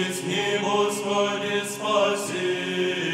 Пресни, Господи, спасения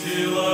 яко светила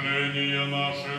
сего помышления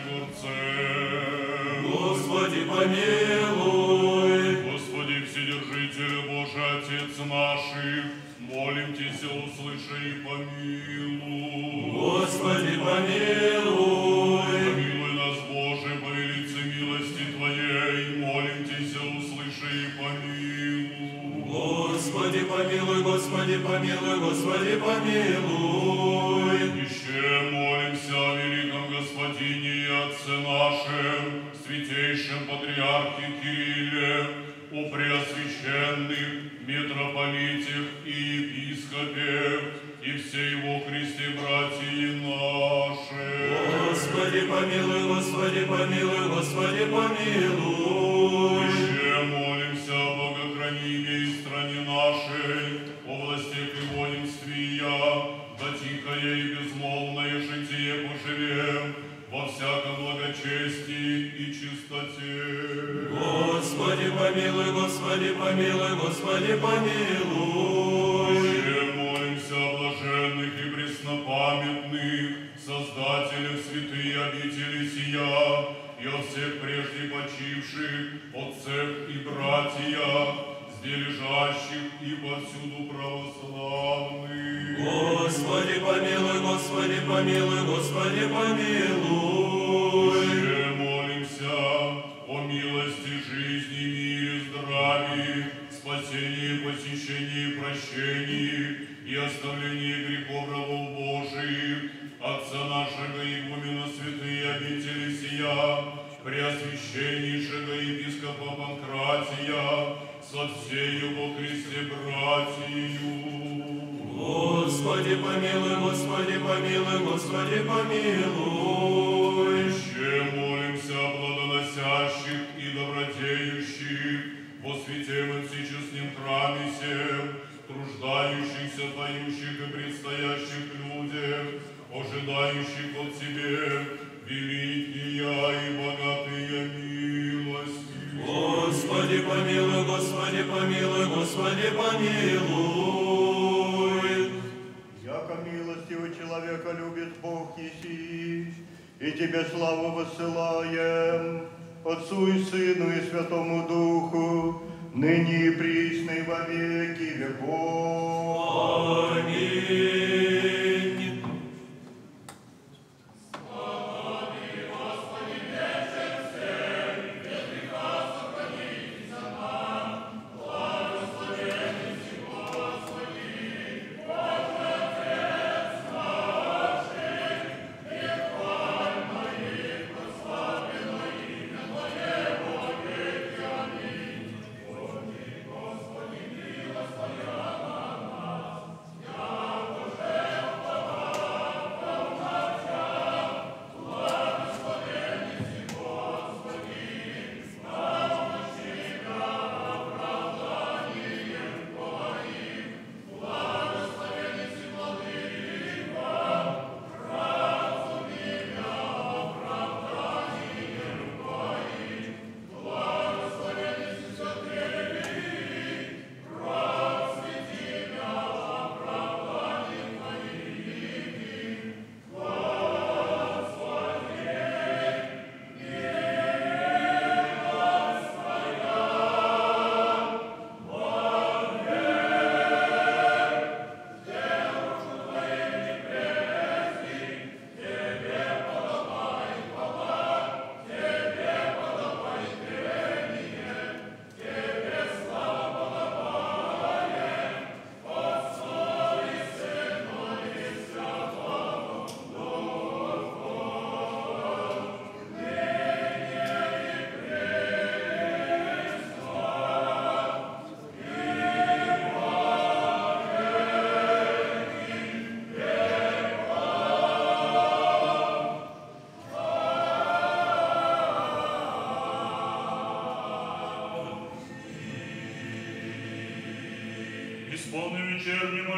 Исполни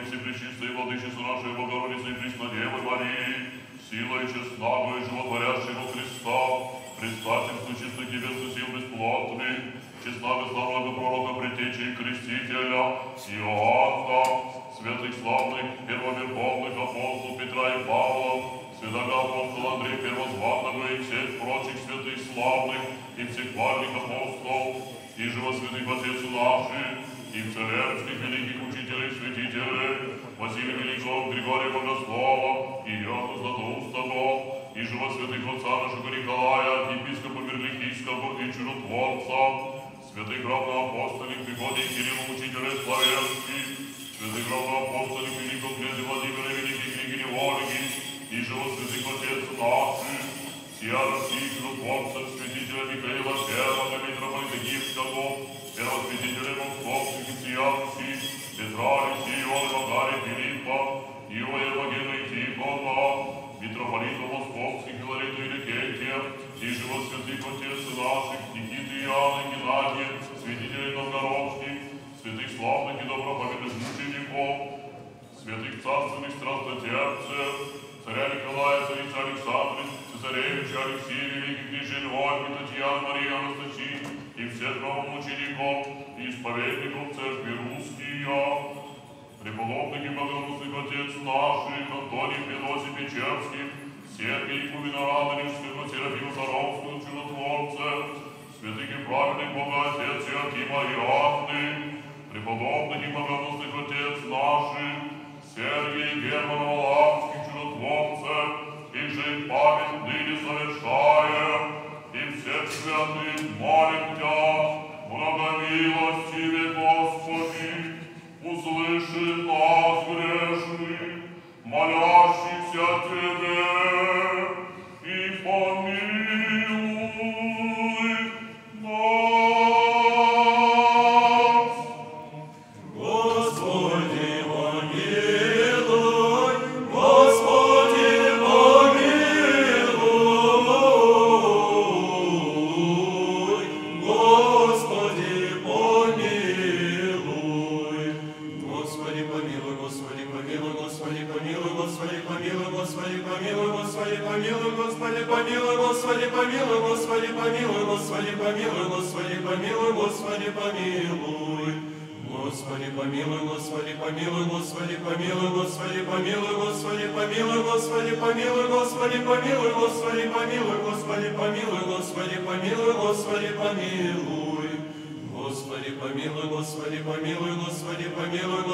и все пречистой владычицы нашей Богородицы и Преснодевы Марии, силой честного и животворящего Христа, предстательству чисто тебе сил бесплатный, честного славного пророка, притечи и крестителя Иоанна, святых славных, первоверховных апостол Петра и Павла, святого апостола Андрея Первозванного и всех прочих святых славных и всех апостолов, и живо святых отец наших, и вселенских великих учителей святителей, Василия Великого, Григория Богослова, Иоанна Златоустого, и жива святых отца нашего Николая, епископа Мерлихийского и чудотворца, святых равноапостолик Григорий Кирилл, учителей славянских, святых равноапостолик Великого князя Владимира и великих княгини и жива святых отец наших, сия России чудотворцев, святителя Михаила Первого, митрополита Гибского, первосвятителя Москвы, Иоанси, Петра, Алексея, Иоанна, Макария, Филиппа, Иова, Евгена, Тихона, митрополита Московских, Филарета и Ликетия, Тишего святых отец наших, Никиты и Иоанна, Геннадия, святителей Новгородских, святых славных и добропомерных мучеников, святых царственных страстотерпцев, царя Николая, царица Александра, цесаревича Алексея, великих княжей Льва, Татьяна, Мария, Анастасия, и всех новомучеников и исповедников церкви русские, преподобных и богоносных отец наших, Антоний Федосий Печерский, Сергий Кувина Радонежского, Серафим Саровского, чудотворца, святых и праведных Бога Отец Серафима Иоанны, преподобных и богоносных отец наших, Сергий Герман Валаамский, чудотворца, и же память ныне совершаем, Отец Святый, молим Тебя, многомилостивый Господи, услыши нас грешных, молящихся Тебе и помилуй.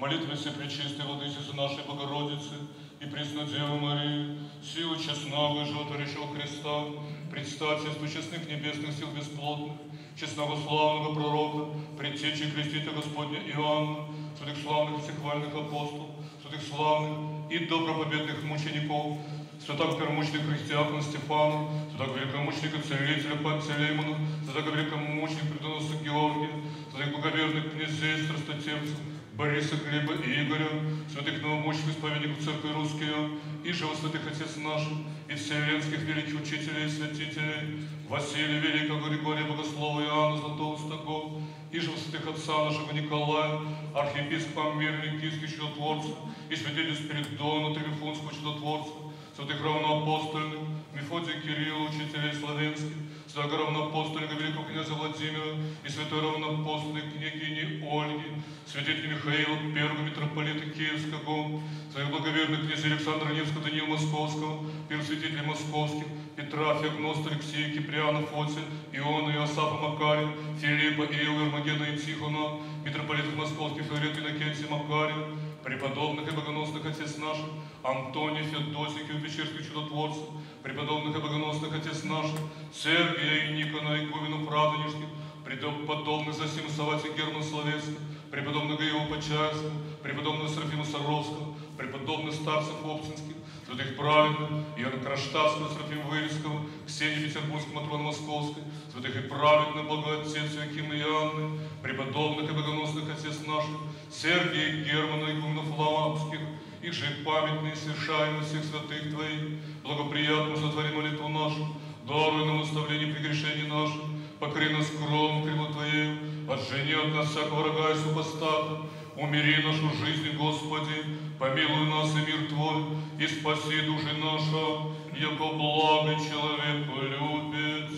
Молитвы все пречистой Владычицы нашей Богородицы и Пресной Девы Марии, силы честного и животворящего Христа, предстательству честных небесных сил бесплотных, честного славного пророка, предтечи крестителя Господня Иоанна, святых славных и всехвальных апостолов, святых славных и добропобедных мучеников, святого первомученика христиакона Стефана, святого великомученика целителя Пантелеймона, святого великомученика предоноса Георгия, святых благоверных князей, страстотерпцев, Бориса, Глеба и Игоря, святых новомучных исповедников Церкви Русские, и живо святых Отец наших, и вселенских великих учителей и святителей, Василия Великого, Григория Богослова, Иоанна Златоустого, и живо святых Отца нашего Николая, архиепископа Мирный Киевский чудотворца, и святителя Спиридона Трифунского чудотворца, святых равноапостольных, Мефодия Кирилла, учителей славянских, святого равноапостольника великого князя Владимира и святой равноапостольной княгини Ольги, святителя Михаила, первого митрополита Киевского, своих благоверных князей Александра Невского, Даниила Московского, первых святителей московских, Петра, Феогност, Алексея, Киприана, Фоция, Иона, Иосафа, Макария, Филиппа, Иова, Армагена и Тихона, митрополитов московских, Филарет, Иннокентия, Макария, преподобных и богоносных отец наших, Антония, Феодосия, Киевпечерских чудотворцев, преподобных и богоносных отец наших, Сергия и Никона, и Ковину Правдонежских, преподобных Засима Саватия Герман Словецких, преподобного Иова Почаевского, преподобного Серафима Саровского, преподобных старцев Оптинских, святых праведных, Иоанна Кронштадтского, Серафима Вырицкого, Ксении Петербургского, Матрона Московской, святых и праведных, благоотец Иоакима и Анны, преподобных и богоносных отец наших, Сергия, Германа, игуменов Лавамских, их же памятные совершаемые всех святых Твоих, благоприятно сотвори молитву нашу, даруй нам наставление прегрешений наших, покори нас кровом крылу Твоею, отжени от нас всякого врага и супостата, умири нашу жизнь, Господи, помилуй нас и мир Твой, и спаси души наша, яко благо человеку любец.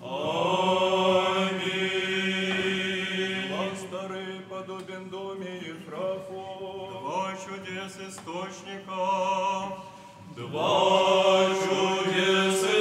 Аминь дубен доме Ифрафу. Два чудес источника, два чудес.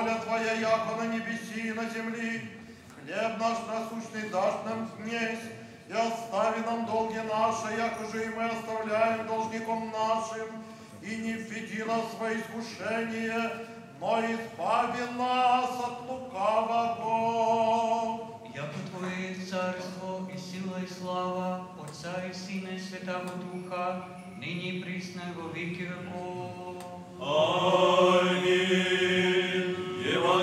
Воля Твоя, яко на небеси и на земли. Хлеб наш насущный дашь нам днесь, и остави нам долги наши, яко же и мы оставляем должником нашим, и не введи нас во искушение, но избави нас от лукавого. Яко Твое царство и сила и слава Отца и Сына и Святого Духа, ныне и присно во веки веков. Аминь.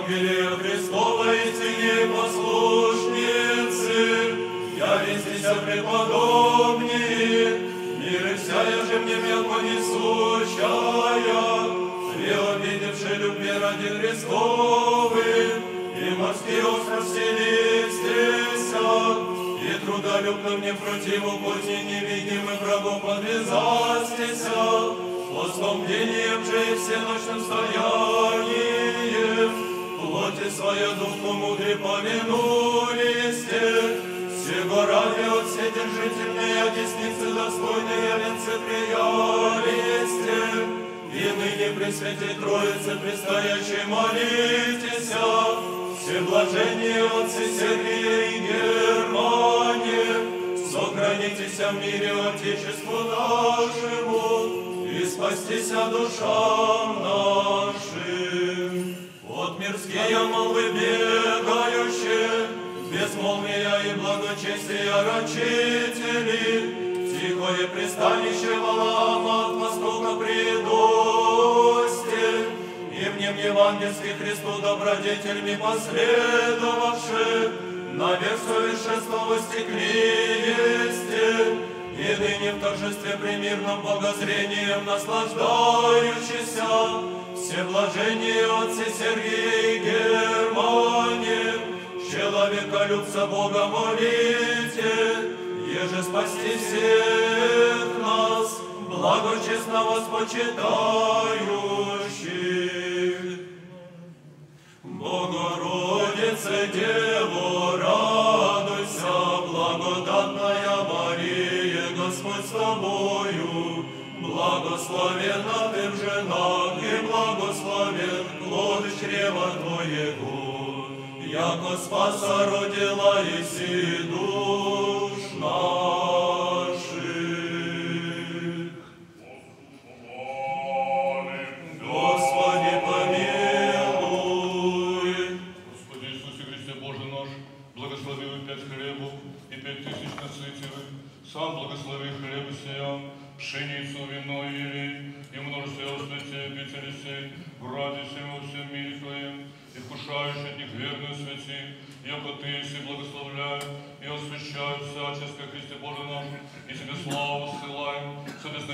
Евангелие Христова истине послушницы, явитеся преподобнее, мир и вся я же мне яко несущая, преобидевши любви ради Христовы, и морские остров вселистеся, и трудолюбным не противу пути невидимых врагов подвязастеся, постом дением же и всеночным стоянием, своя духу мудре помянулисте, сего ради от все держительные одесницы достойные венцы приялисте, и ныне при свете Троицы предстоящей молитеся, все блажение отцы Сергия и Германия, сохранитеся в мире Отечеству нашему, и спастися душам нашим. Мирские молвы бегающие, безмолвия и благочестия рачители, тихое пристанище валам от востока предосте, и в нем евангельский Христу добродетельми последовавши, навек совершенства стекли есте, и ныне в торжестве примирном богозрением наслаждающийся, все блажения отцы Сергия и Германия, человеколюбца Бога молите, еже спасти всех нас, благочестно воспочитающих. Богородице, Дево, радуйся, тобою, благословенна ты в женах, и благословен плод чрева твоего, яко спаса родила Иси душ наших.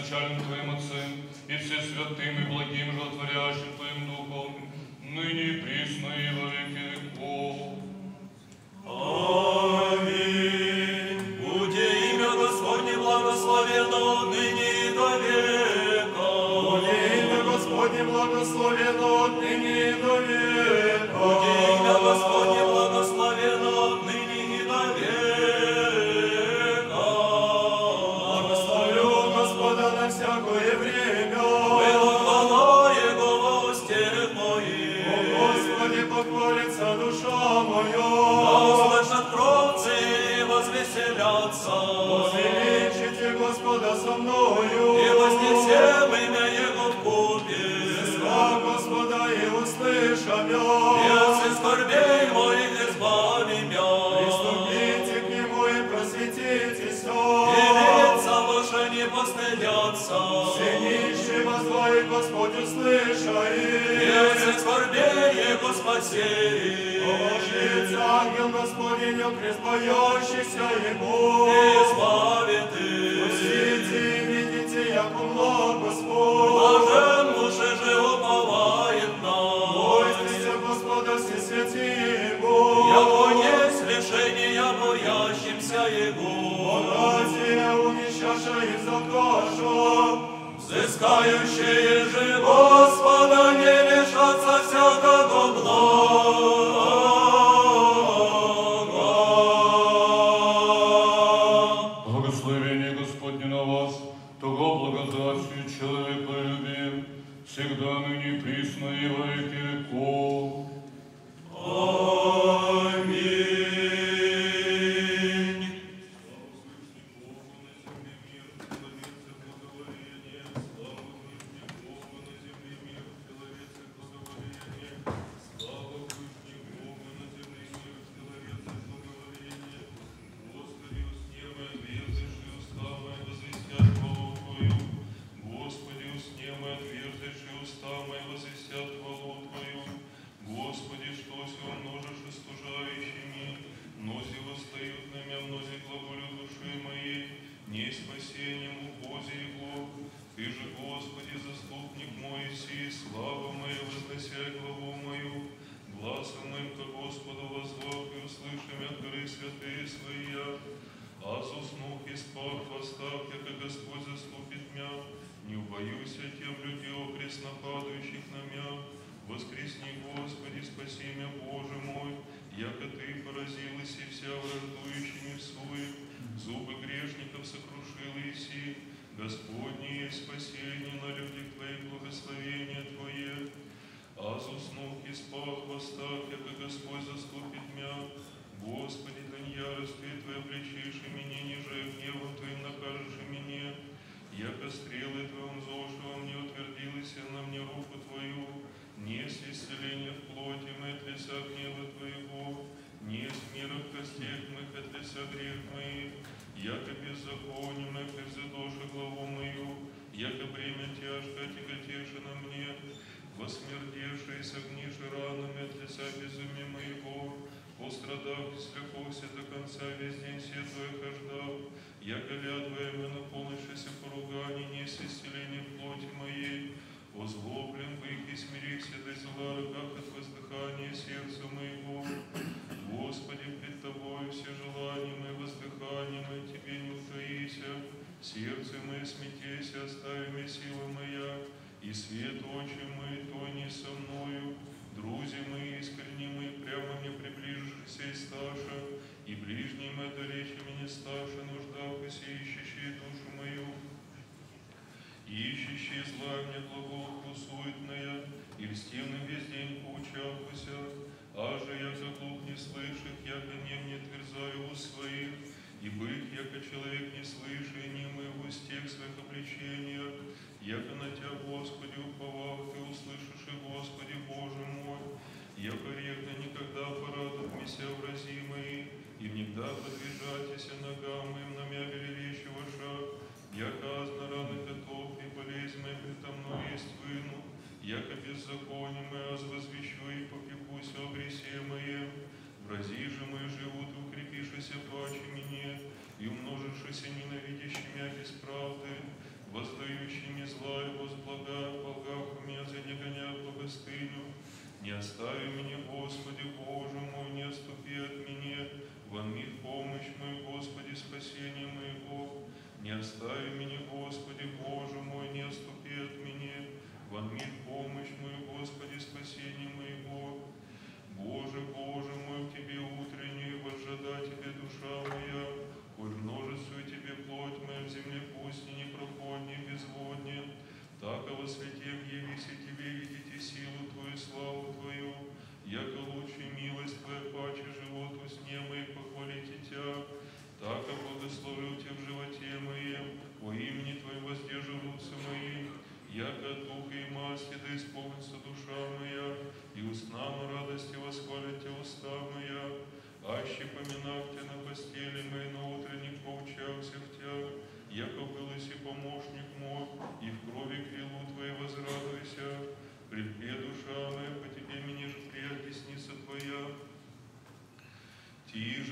начальным Твоим Отцем, и все святым и благим животворящим Твоим Духом, ныне и присно и во веки веков. Аминь. Буде имя Господне благословено ныне и до века. Буде имя Господне благословено со мною, и вознесе имя Его в купе. Слава Господа и услыша меня, и от скорбей моих избави меня. Приступите к Нему и просветитесь, и лица ваши не постыдятся. Все нищие воззвали, Господь услыша и от скорбей Его спасеет. Положится ангел Господень, крест боящихся Ему, избави ты. Staję się Jerzy, bo из него яко на Тя, Господи, уповал Ты, услышишь, и Господи, Боже мой, яко рекна никогда порадует мися врази мои, и всегда подвижатися ногам моим, Państwa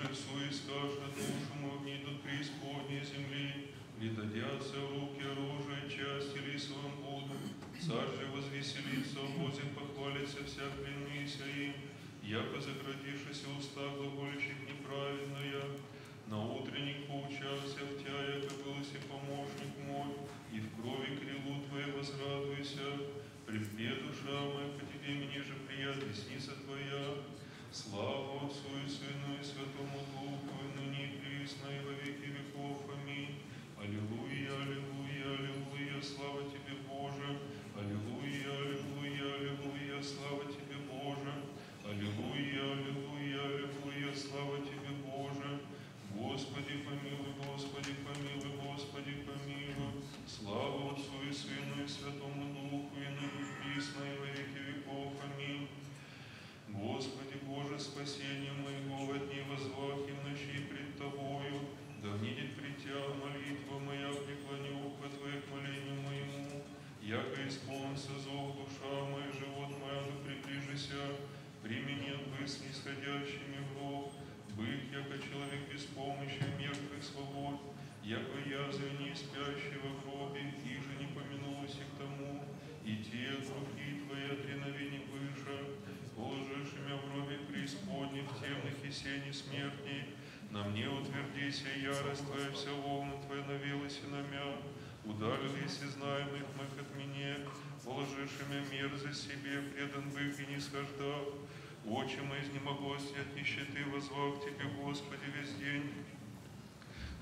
Же суискашна душу мою, гнидут преисподней земли, Предадятся в руки оружие, части рисовым буду. Царь же возвеселится, возе похвалится всяк клянися им, яко заградившись уста глаголющих неправедная. На утренник поучался в тя, яко был си помощник мой, и в крови крилу Твоей возрадуйся. Припе душа моя, по Тебе мне же прият десница Твоя. Слава Отцу и Сыну и Святому Духу, и ныне и присно, и во веки веков. Аминь. Аллилуйя, аллилуйя, слава Тебе, Боже. Аллилуйя, аллилуйя, аллилуйя, слава Тебе, Боже. Аллилуйя, аллилуйя, аллилуйя, слава Тебе, Боже. Господи, помилуй, Господи, помилуй, Господи, помилуй. Слава Отцу и Сыну и Святому Духу, и ныне и присно, и во веки веков. Аминь. Господи Боже, спасение моего во дни возвах и в ночи пред Тобою, да внидит притя молитва моя, преклони ухо Твое к молению моему, яко исполнится зов душа моя, живот моя, да приближися, примени вы с нисходящими в гроб, быть, яко человек без помощи мертвых свобод, яко язве не спящий во гробе, и же не помянулось и к тому, и те от руки Твои отреновени выше, положившими в гробе преисподних, темных и сени смертней, на мне утвердися ярость Твоя, вся волна Твоя навелась и намя, удалились и знаемых моих от меня, положившими мерзость себе, предан бык и не схождав, очи мои изнемоглости от нищеты, возвав к Тебе, Господи, весь день,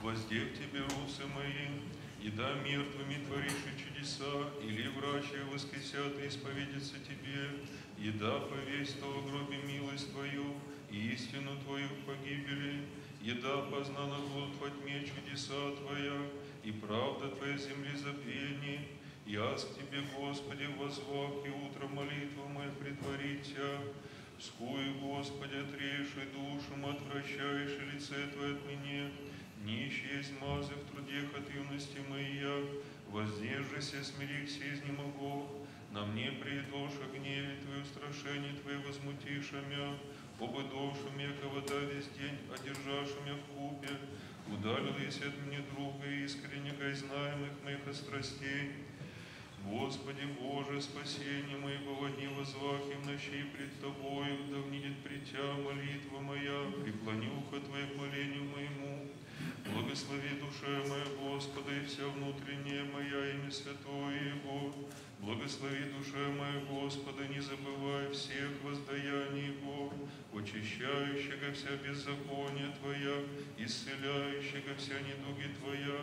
воздев Тебе русы мои, и да мертвыми творишь чудеса, или врачи воскресят и исповедятся Тебе, и да повесть то гробе милость Твою и истину Твою в погибели, и да познана будут во тьме чудеса Твоя, и правда Твоя земли запение, я к Тебе, Господи, возвах, и утро молитву мою предварить Тя, Скуй, Господи, отрейший душам, отвращаешь лице Твое от меня, нищий есть в трудех от юности моя, воздержися, смирихся, изнемогу, на мне приедешь о гневе Твое, страшение Твое возмутишь мя, обыдовшим я кого-то весь день, одержавшим я в купе, удалились от меня друга и знаемых моих страстей, Господи Боже, спасение моего дни возвах и в ночи пред Тобою, да внидит притя молитва моя, преклони ухо Твое к молению моему. Благослови душа моя Господа и вся внутренняя моя имя святое Его. Благослови душа моя Господа, не забывай всех воздаяний Его, очищающего вся беззакония Твоя, исцеляющего вся недуги Твоя,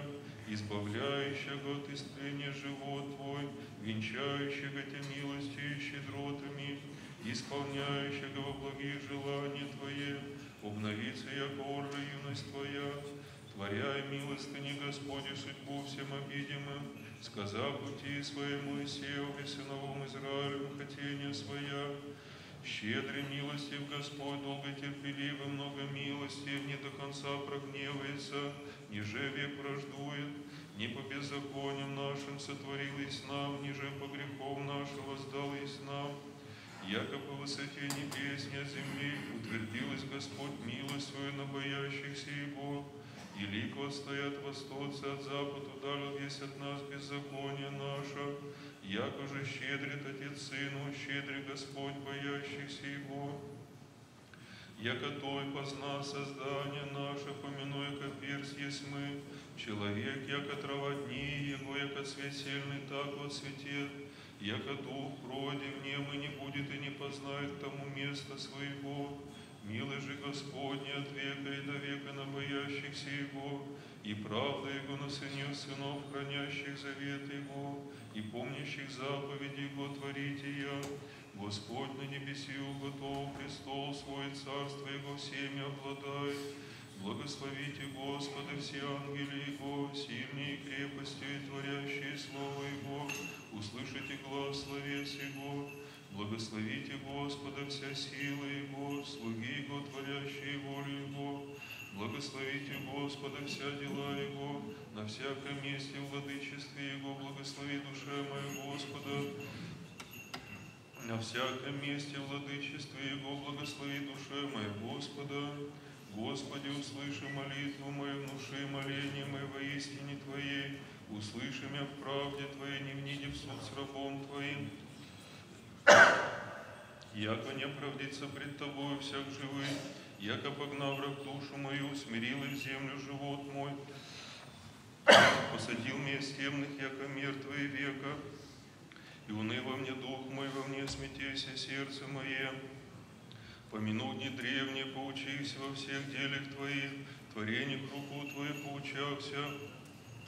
избавляющего от истления живот Твой, венчающего Тебя милостью и щедротами, исполняющего во благие желания Твои, обновится яко орла юность Твоя, творяя милостыни Господи судьбу всем обидимым, сказав пути своему Моисею и сыновом Израилю хотения своя, Щедрый милостив Господь, долготерпеливый, много милостив, не до конца прогневается, ниже век враждует, не по беззакониям нашим сотворились нам, ниже по грехам нашим воздалось нам. Яко по высоте небес не земли утвердилась Господь милость свою на боящихся Его, и лико стоят восточцы от запада, удалил есть от нас беззаконие наше, яко же щедрит Отец Сыну, щедрый Господь, боящихся Его. Яко Той позна создание наше, помянуя, как перс есть мы, человек, яко трава дни Его, яко цвет сильный, так вот цветет, яко дух вроде в нем и не будет и не познает тому места своего. Милый же Господне от века и до века на боящихся Его, и правда Его на сыне сынов, хранящих завет Его, и помнящих заповеди Его творите я. Господь на небеси уготов престол свой, царство Его всеми обладает. Благословите Господа все ангели Его, сильные крепостью и творящие Слово Его, услышите глаз словес Его, благословите Господа вся сила Его, слуги Его, творящие волю Его, благословите Господа вся дела Его, на всяком месте владычестве Его, благослови душа моя Господа, на всяком месте владычестве Его благослови душа моя Господа. Господи, услыши молитву мою, внуши моление мое во истине Твоей, услыши меня в правде Твоей, не вниди в суд с рабом Твоим. Яко не оправдится пред Тобою всяк живый, яко погнав враг душу мою, смирил и в землю живот мой, посадил меня из темных, яко мертвые века, и уны во мне дух мой, во мне смятейся сердце мое. Помяну дни древние, поучись во всех делях Твоих, творениях руку Твою поучався.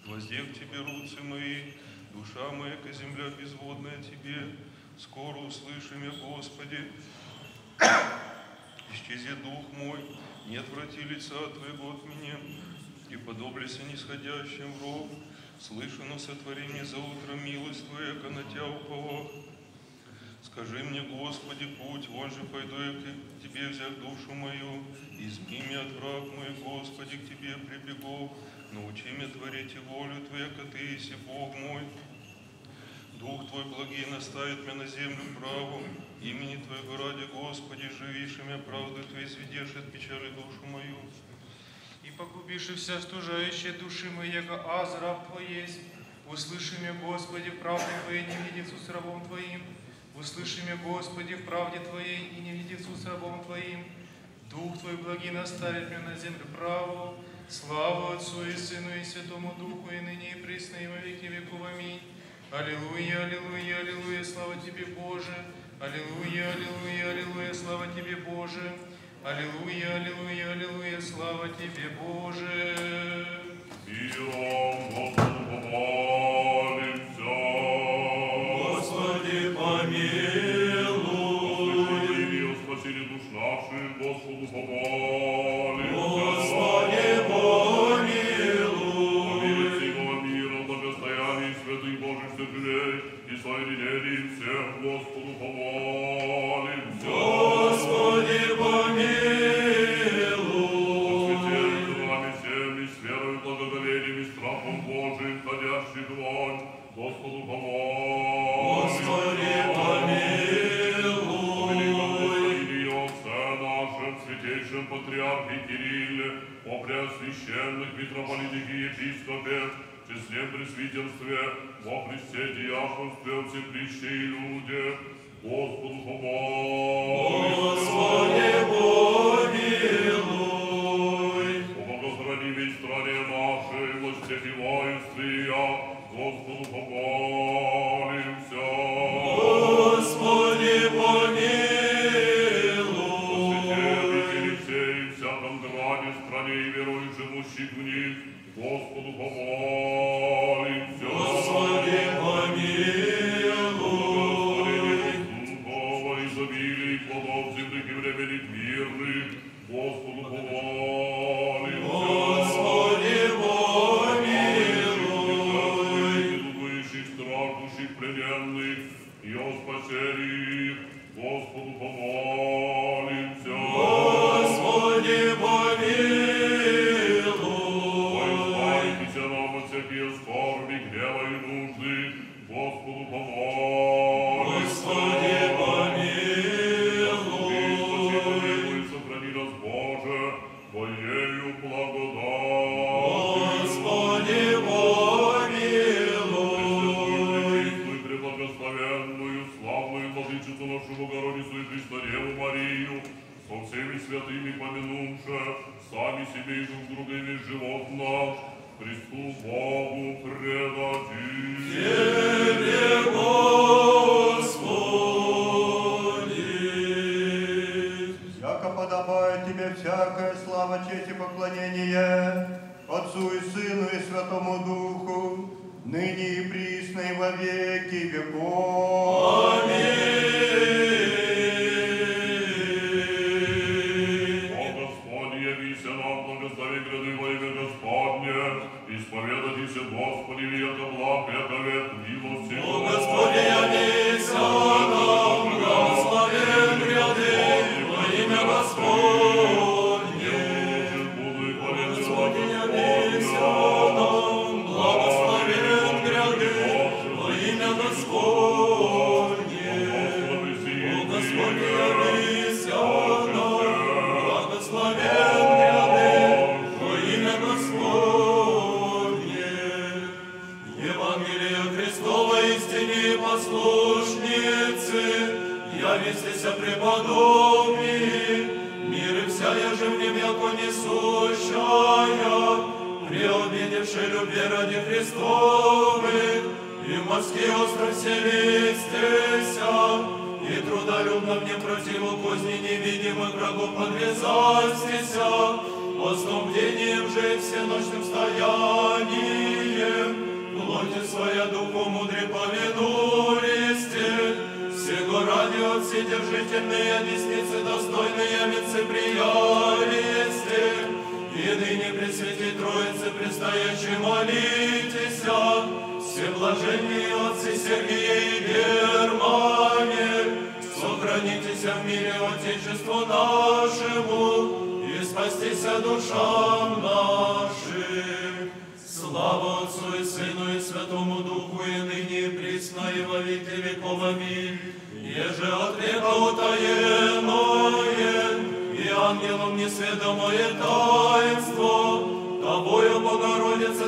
Воздев Тебе руцы мои, душа моя, ко земля безводная Тебе, скоро услыши меня, Господи. Исчези дух мой, не отврати лица Твоего от меня, и подоблься нисходящим в ров, Слышано, сотвори мне за утро милость Твоя, на уповах. Скажи мне, Господи, путь, вон же пойду я к Тебе взять душу мою, изми меня от враг мой, Господи, к Тебе прибегу, научи меня творить и волю Твою, яко Ты еси Бог мой. Дух Твой благий наставит меня на землю праву, имени Твоего ради, Господи, живишь правду Твоей, сведешь от печали душу мою. И погубишь вся стужающая души моей, яко аз раб Твой есть. Услыши меня, Господи, в правде Твоей, не видицу с рабом Твоим. Услыши меня, Господи, в правде Твоей, и не видицу с рабом Твоим. Дух Твой благий наставит меня на землю праву. Слава Отцу и Сыну и Святому Духу, и ныне и присно, и во веки веков. Аминь. Аллилуйя, аллилуйя, аллилуйя, слава Тебе, Боже. Аллилуйя, аллилуйя, аллилуйя, слава Тебе, Боже. Аллилуйя, аллилуйя, аллилуйя, слава Тебе, Боже. Миром Господу помолимся. Господи, помилуй.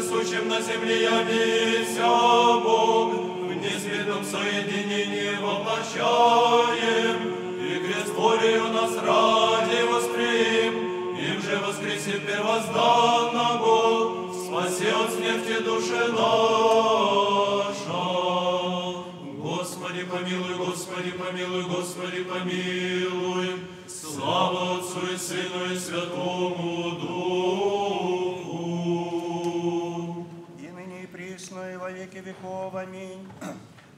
Сущим на земле явися Бог, в неизведном соединении воплощаем, и крест волею нас ради восприим, им же воскреси первозданного, спаси от смерти души наша. Господи, помилуй, Господи, помилуй, Господи, помилуй. Слава Отцу и Сыну и Святому Духу. Веки веков. Аминь.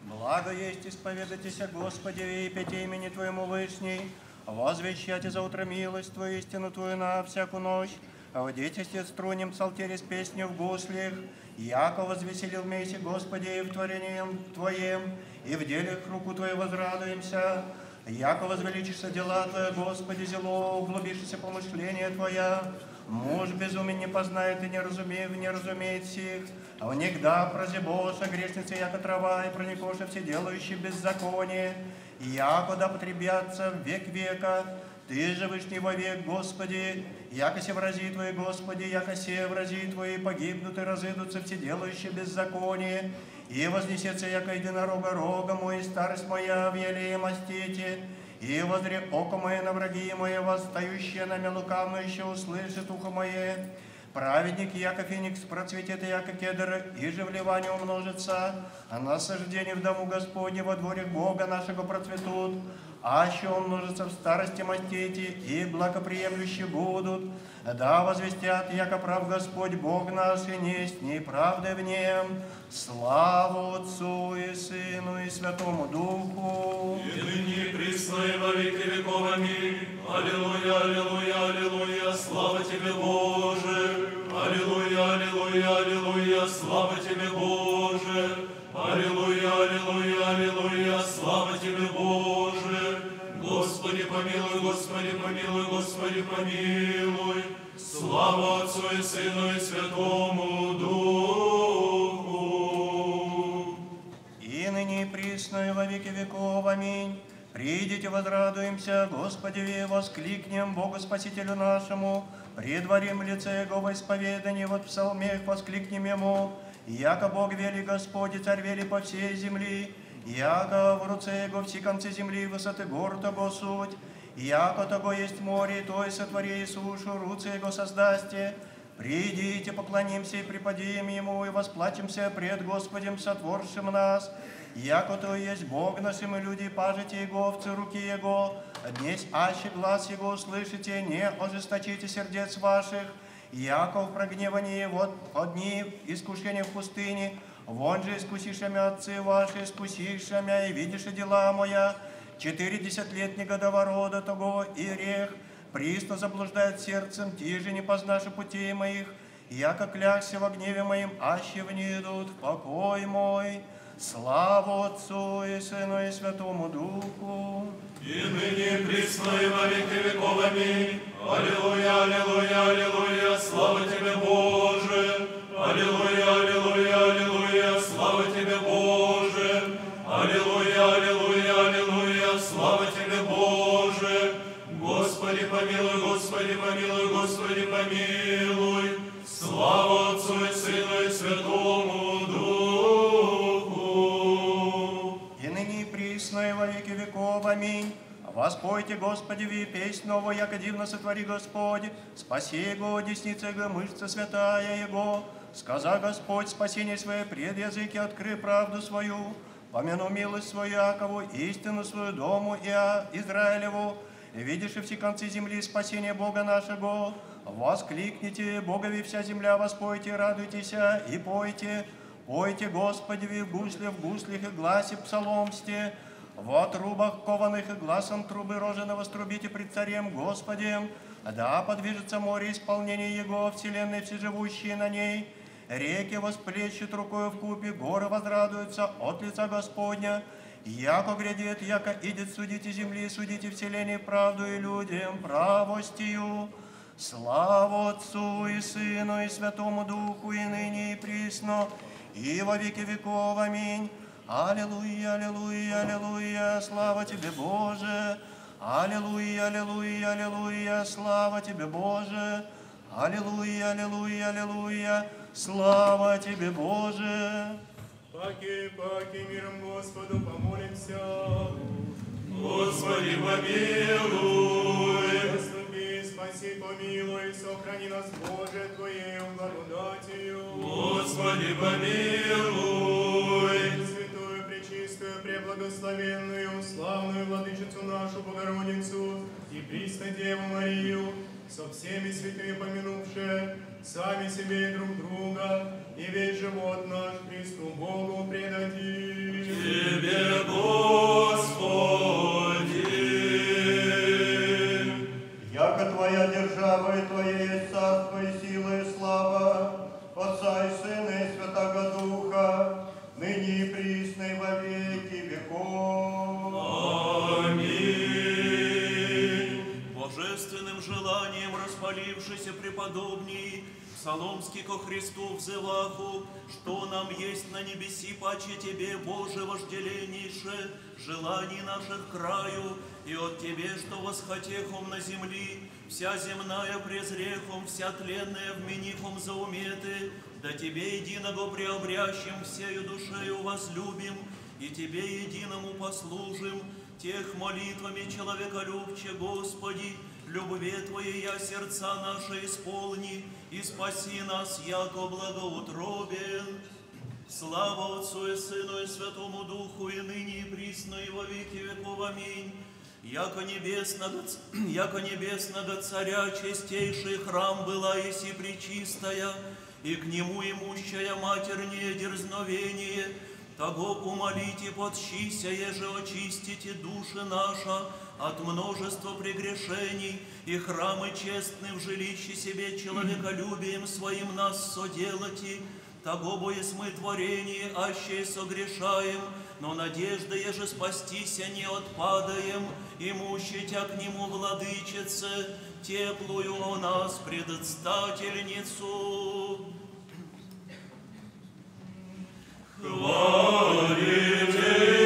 Благо есть исповедайтесь о Господе и пять имени Твоему Вышней, возвещайте за утро милость Твою, истину Твою на всякую ночь, в детисте струнем псалтере с песню в гуслях, яко возвеселил вместе Господи и в творении Твоем, и в делах руку Твою возрадуемся, яко возвеличишься дела Твоя, Господи, зело, углубишься помышления Твоя, Муж безумен не познает и не разумеет, не разумеет сих, а внегда прозябоша грешница, яко трава, и проникоша все делающие беззаконие, и яко да потребятся век века, ты же вышний во век, Господи, яко се врази Твои, Господи, яко се врази Твои, погибнут и разыдутся все делающие беззаконие, и вознесется, яко единорога рога мой, старость моя в елее мастите, и возре око мое на враги мои, восстающие на мелукавно еще услышит ухо мое. Праведник, яко феникс, процветет, яко кедр, и же вливание умножится, а насаждение в дому Господне во дворе Бога нашего процветут, а еще умножится в старости мастите, и благоприемлющие будут. Да возвестят, яко прав Господь Бог наш, и несть неправды в нем. Славу Отцу и Сыну и Святому Духу. И ныне и присно и во веки веков. Аминь. Аллилуйя, аллилуйя, аллилуйя, слава Тебе, Боже. Аллилуйя, аллилуйя, аллилуйя, слава Тебе, Боже. Аллилуйя, аллилуйя, аллилуйя, слава Тебе, Боже. Помилуй, Господи, помилуй, Господи, помилуй. Слава Отцу и Сыну и Святому Духу. И ныне и присно, и во веки веков. Аминь. Придите, возрадуемся, Господи, и воскликнем Богу Спасителю нашему, предварим лице Его во исповедании, вот в псалмех воскликнем Ему, яко Бог вели Господи, Царь вели по всей земли, яко в руце Его все концы земли, высоты гор Того суть, яко Того есть море, и то и сотвори и сушу, руце Его создасте, Придите, поклонимся и преподим Ему, и восплатимся пред Господем, сотворшим нас, яко то есть Бог наш, и мы люди, пажите Его, овцы руки Его, днесь аще глаз Его услышите, не ожесточите сердец ваших, яко в прогневании вот одни искушения в пустыне, вон же искусишами отцы ваши, искусишами, и видишь и дела моя, четыредесят лет негодоворода того и рех, Присно заблуждает сердцем, ти же не познаши путей моих, яко клякся во гневе моим, аще не идут в покой мой. Слава Отцу и Сыну и Святому Духу. И ныне присно и во веки веков. Аминь. Аллилуйя, аллилуйя, аллилуйя, слава Тебе, Боже. Аллилуйя, аллилуйя, аллилуйя, помилуй, Господи, помилуй. Слава Отцу и Сыну и Святому Духу. И ныне и присно и во веки веков. Аминь. Воспойте, Господи, ви песнь новую, яко дивно сотвори Господь. Спаси Его, десница Его, мышца святая Его. Сказа Господь, спасение свое пред языки, откры правду свою. Помяну милость свою Якову, истину свою дому и Израилеву. Видишь и все концы земли спасение Бога нашего. Воскликните, Богови вся земля, воспойте, радуйтесь и пойте. Пойте, Господи, в гусле, в гуслях и гласе псаломсте. Во трубах кованых и гласом трубы роженого струбите пред царем Господем. Да подвижется море исполнение Его, вселенной всеживущие на ней. Реки восплещут рукою в купе, горы возрадуются от лица Господня. Яко грядет, яко идет, судите земли, судите вселенной правду и людям правостью. Слава Отцу и Сыну и Святому Духу, и ныне и присно, и во веки веков. Аминь. Аллилуйя, аллилуйя, аллилуйя, слава Тебе, Боже. Аллилуйя, аллилуйя, аллилуйя, слава Тебе, Боже. Аллилуйя, аллилуйя, аллилуйя, слава Тебе, Боже. Паки, паки, миром Господу помолимся. Господи, помилуй. Заступи, спаси, помилуй, сохрани нас, Боже, Твоею благодатью. Господи, помилуй. Святую, пречистую, преблагословенную, славную Владычицу нашу Богородицу и Пресну Деву Марию, со всеми святыми помянувши, сами себе и друг друга, и весь живот наш Христу Богу предадим. Тебе, Господи. Яко Твоя держава и Твое есть царство и сила и слава, Отца и распалившийся преподобней, Псаломский ко Христу взываху, что нам есть на небеси паче Тебе, Боже, вожделеннейше, желаний наших краю, и от Тебе, что восхотехом на земли, вся земная презрехом, вся тленная в минихом зауметы, да Тебе единого преобрящим всею душею возлюбим, и Тебе единому послужим, тех молитвами человеколюбче, Господи, любви Твоей я сердца наши исполни, и спаси нас, яко благоутробен. Слава Отцу и Сыну и Святому Духу, и ныне и присно, и во веки веков. Аминь. Яко небесного, яко небесного Царя чистейший храм была еси пречистая, и к нему имущая матернее дерзновение, того умолите, подщися, еже очистите души наша от множества прегрешений, и храмы честны в жилище себе человеколюбием своим нас соделати, того боясь мы творение, аще согрешаем, но надежда, еже спастися не отпадаем, имущитя к нему владычице, теплую о нас предстательницу. Хвалите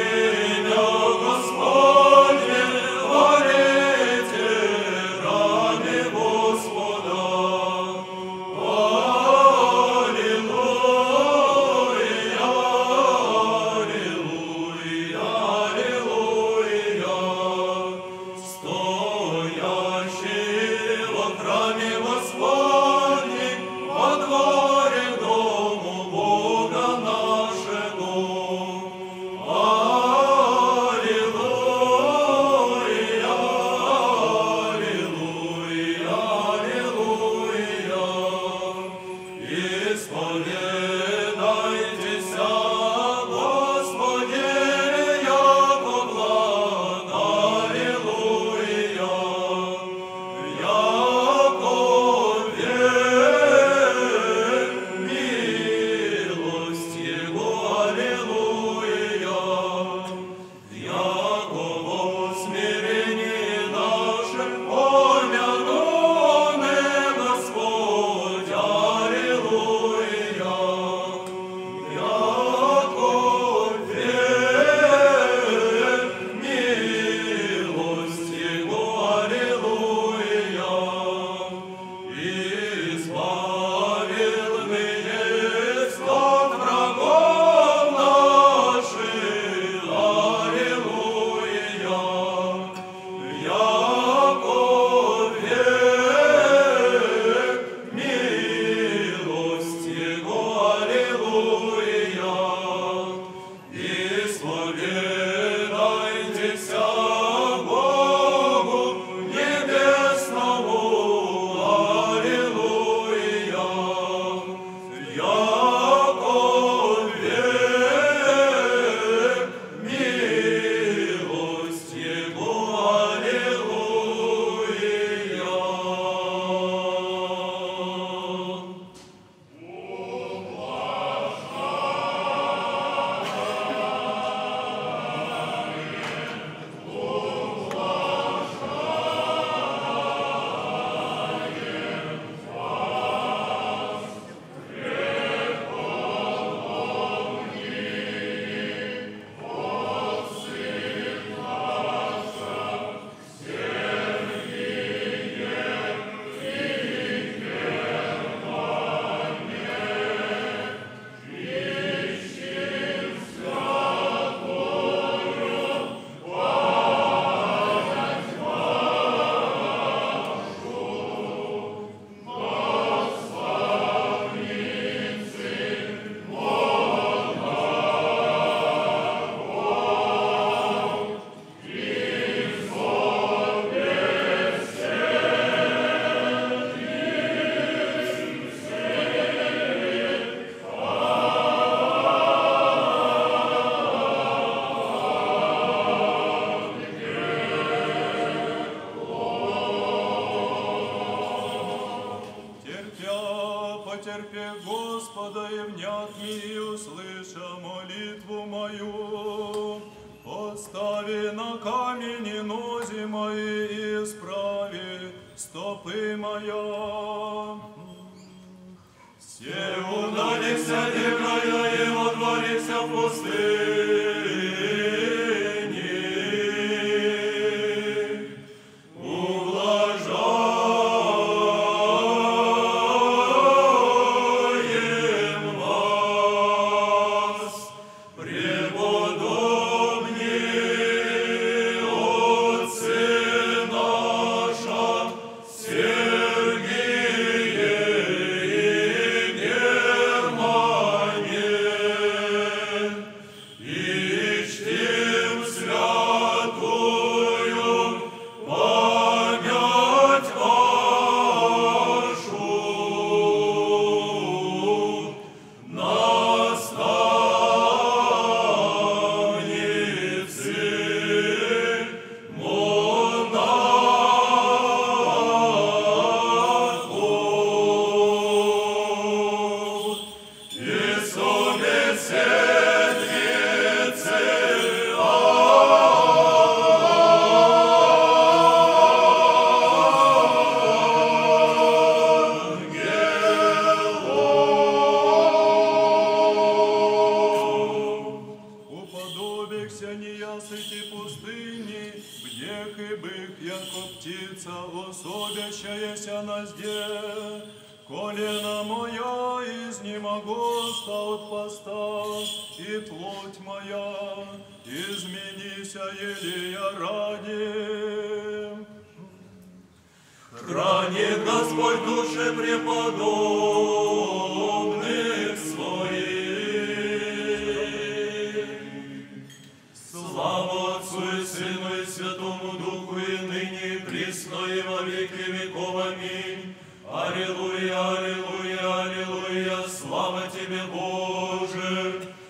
Боже.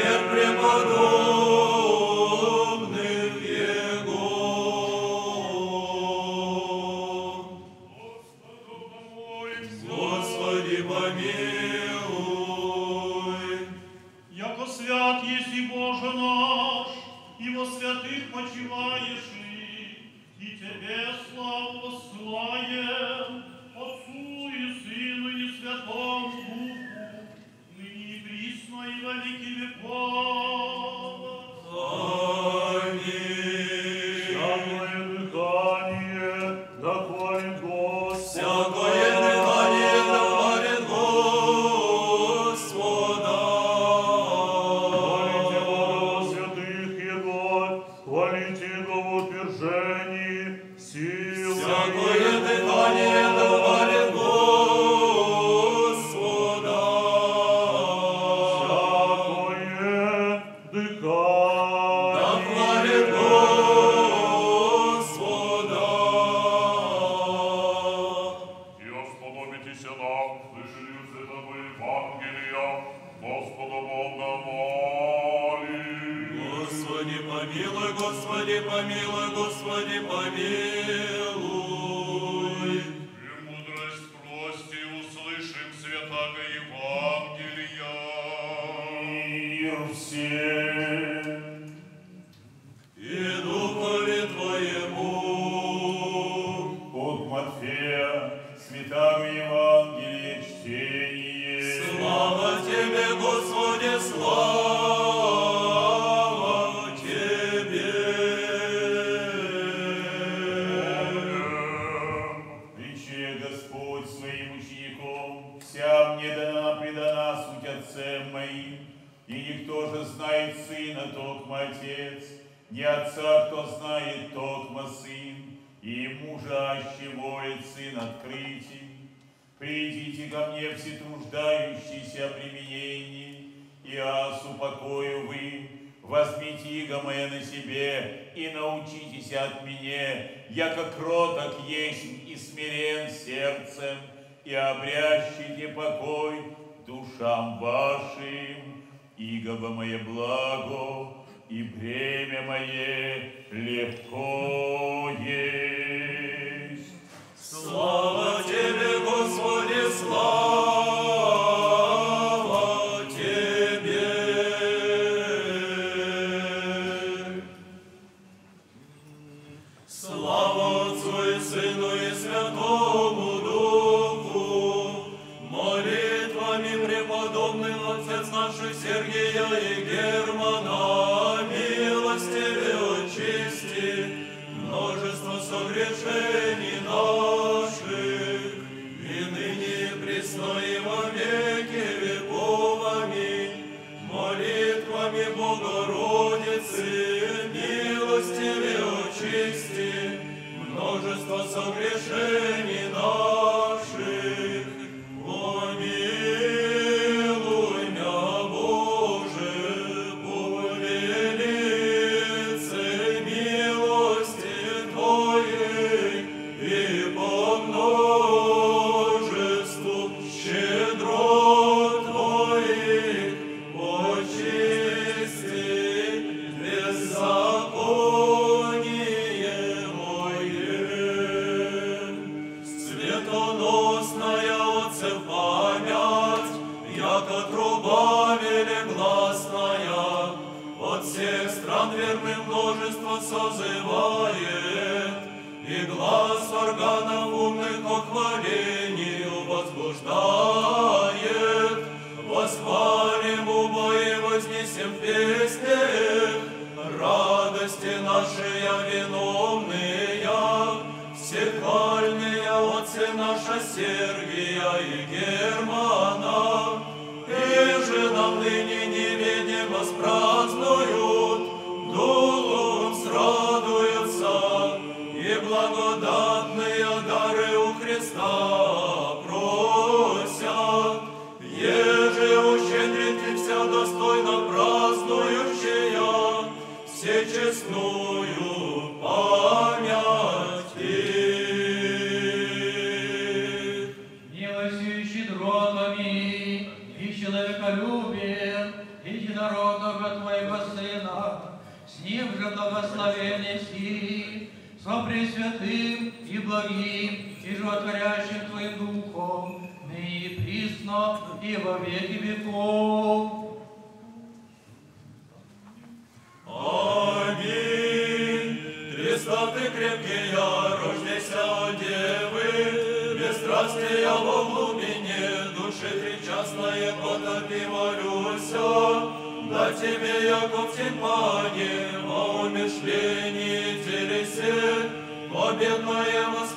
Господем Смерть Сергия и Германа, и же нам ныне невидимо спразднуют, и во веки веков. Аминь. Христа ты крепкий, я рождайся от девы, бесстрастия во глубине души причастное потопи молюся. Да тебе, яко в тимпане, во умешлении телесе, победное воспою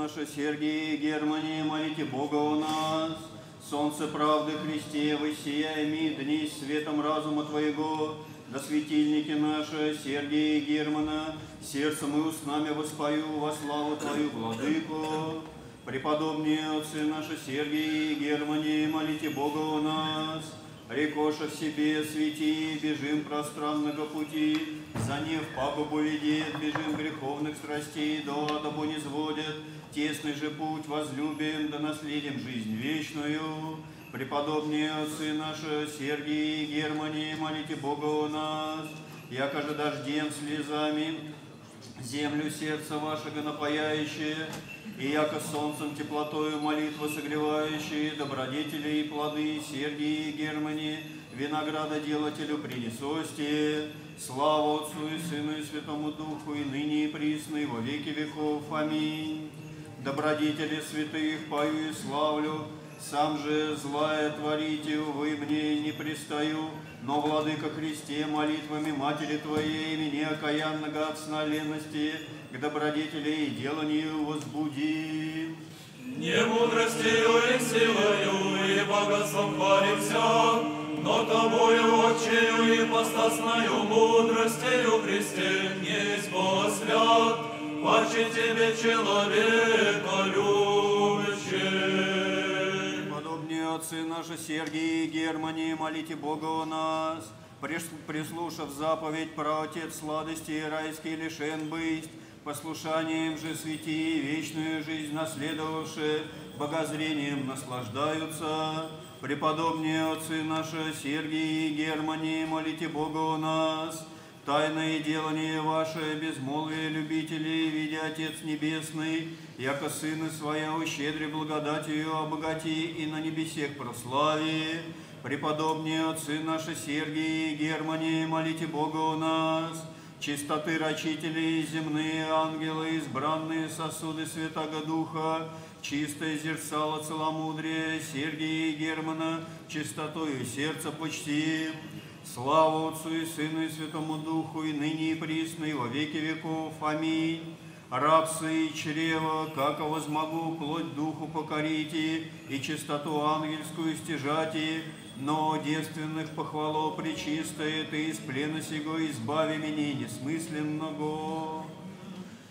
наши Сергий и Германии, молите Бога у нас. Солнце правды Христе, воссияй дни светом разума Твоего, да светильники наши, Сергия и Германа, сердцем и устнами воспою во славу Твою, Владыку. Преподобные отцы наши Сергии и Германии, молите Бога у нас. Рекоша в себе свети, бежим пространного пути, за не в пагубу ведет, бежим греховных страстей, до адобу не сводят, тесный же путь возлюбим, да наследим жизнь вечную. Преподобные отцы наши Сергии и Германии, молите Бога у нас, яко же дождем слезами, землю сердца вашего напаяющее, и яко солнцем теплотою молитвы согревающие, добродетели и плоды Сергии и Германии, винограда делателю принесости, слава Отцу и Сыну и Святому Духу, и ныне и присно, и во веки веков. Аминь. Добродетели святых пою и славлю, сам же злая творите, увы, мне не пристаю, но, Владыка Христе, молитвами Матери Твоей, меня окаянного от сна ленности, к добродетели и деланию возбуди. Не мудростью и силою, и богатством хвалимся, но тобою отчею и постасною мудростью Христе есть Бог паче тебе человека любящий. Подобнее отцы наши Сергий и Германии, молите Бога о нас, прислушав заповедь про Отец сладости и райский лишен быть, послушанием же свети и вечную жизнь наследовавшие, богозрением наслаждаются. Преподобнее отцы наши Сергий и Германии, молите Бога о нас, Тайное делание ваше, безмолвие любителей, видя Отец Небесный, яко Сына Своя ущедри благодатью обогати и на небесех прослави. Преподобнее отцы наши Сергии и Германии, молите Бога о нас. Чистоты рачителей, земные ангелы, избранные сосуды Святого Духа, чистое зерцало целомудрия Сергия и Германа, чистотою сердца почти. Слава Отцу и Сыну и Святому Духу, и ныне и присно, и во веки веков. Аминь. Рабсы и чрева, как возмогу плоть духу покорите, и чистоту ангельскую стяжати, но девственных похвало пречистое, ты из плена сего избави меня несмысленного.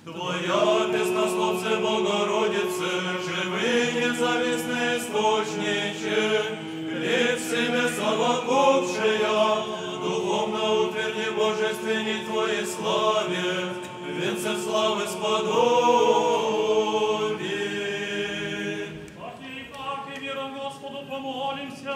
Твоя песнословце Богородице, живый независный источниче, себе совокупшая, духовно утверди божественней Твоей славе, венце славы сподоби. Так и миром Господу помолимся.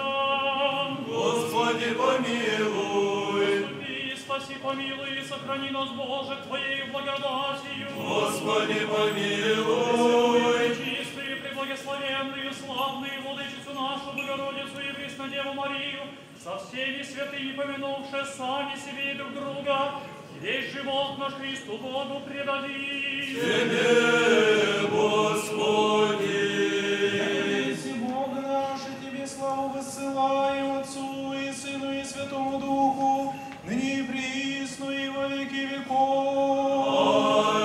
Господи, помилуй. Заступи, спаси, помилуй и сохрани нас, Боже, Твоей благодатью. Господи, помилуй. Чистую, преблагословенную, славную Владычицу нашу, Богородицу и Преснодеву Марию, со всеми святыми помянувши сами себе и друг друга, весь живот наш Христу Богу предадим. Тебе, Господи. Если Бога наш, и Тебе славу высылаем Отцу и Сыну и Святому Духу, ныне и присно и во веки веков.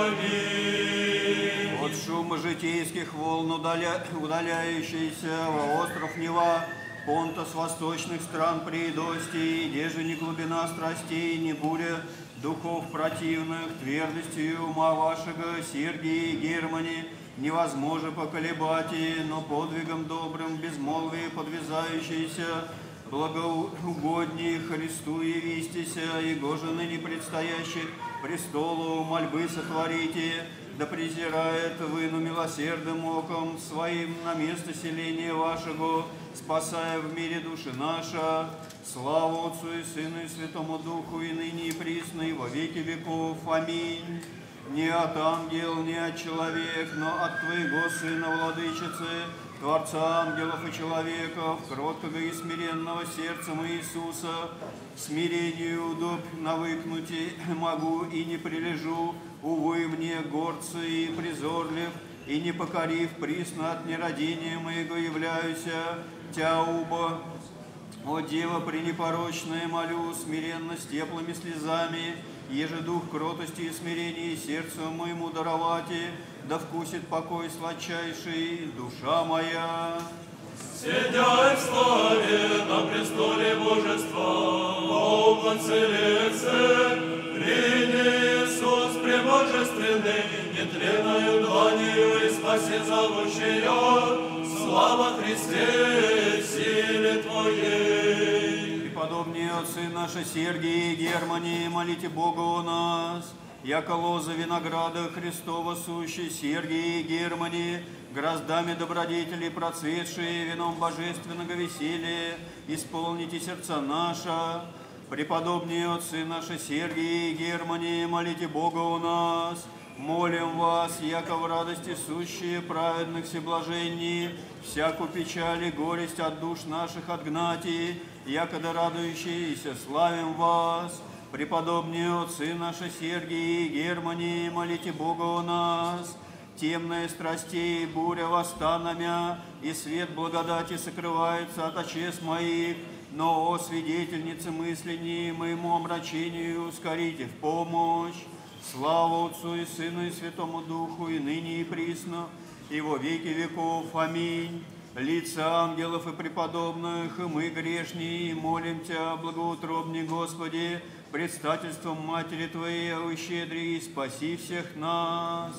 Аминь. От шума житейских волн, удаля... удаляющийся во остров Нева, Понта с восточных стран приидости, где же ни глубина страстей, ни буря духов противных, твердостью ума вашего, Сергии и Германи, невозможно поколебать, но подвигом добрым, безмолвие подвязающийся, благоугодней Христу явистися, и гоже ныне предстоящих престолу мольбы сотворите, да презирает выну милосердным оком своим на место селения вашего, спасая в мире души наша. Слава Отцу и Сыну и Святому Духу, и ныне и присно, и во веки веков. Аминь. Не от ангел, не от человек, но от Твоего Сына, Владычицы, Творца ангелов и человеков, кроткого и смиренного сердцем Иисуса, смирению удобь навыкнуть могу и не прилежу, увы мне, горцы и призорлив, и не покорив присно от нерадения моего являюся, Тя уба, о, Дева пренепорочная, молю смиренно с теплыми слезами, еже дух кротости и смирения сердцу моему даровати, да вкусит покой сладчайший душа моя. Сидя в славе на престоле божества, Бог целеце, приди Иисус пребожественный, нетленную дланью и спаси зовущая, слава Христе, силе Твоей. Преподобные отцы наши Сергии и Германии, молите Бога о нас. Яко лоза винограда Христова сущий Сергии и Германии, гроздами добродетелей процветшие вином божественного веселья, исполните сердца наша. Преподобные отцы наши Сергии и Германии, молите Бога у нас. Молим вас, яко в радости сущие праведных всеблажений, всякую печаль и горесть от душ наших отгнати, якода радующиеся славим вас. Преподобные отцы наши Сергии и Германии, молите Бога у нас. Темная страстей, буря восстанамя, и свет благодати сокрывается от очес моих, но, о свидетельнице мыслений, моему омрачению ускорите в помощь. Слава Отцу и Сыну и Святому Духу, и ныне и присно, и во веки веков. Аминь. лица ангелов и преподобных, и мы грешние, молим Тебя, благоутробный Господи, предстательством Матери Твоей, ущедри и спаси всех нас.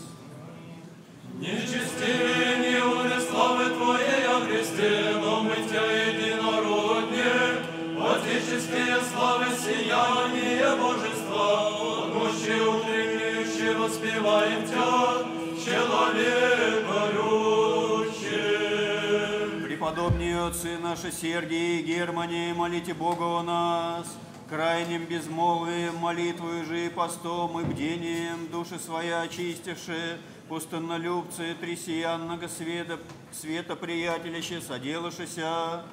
Нечестивее не уре славы Твоей о Христе, но мы Тебя единороднее, Отеческие славы сияние Божества, от мощи воспеваем Тебя, человека любче. Преподобные отцы наши Сергий и Германия, молите Бога о нас, крайним безмолвием, молитвою же и постом и бдением, души своя очистившие, пустыннолюбцы, тресиянного света, света приятеляще соделавшися,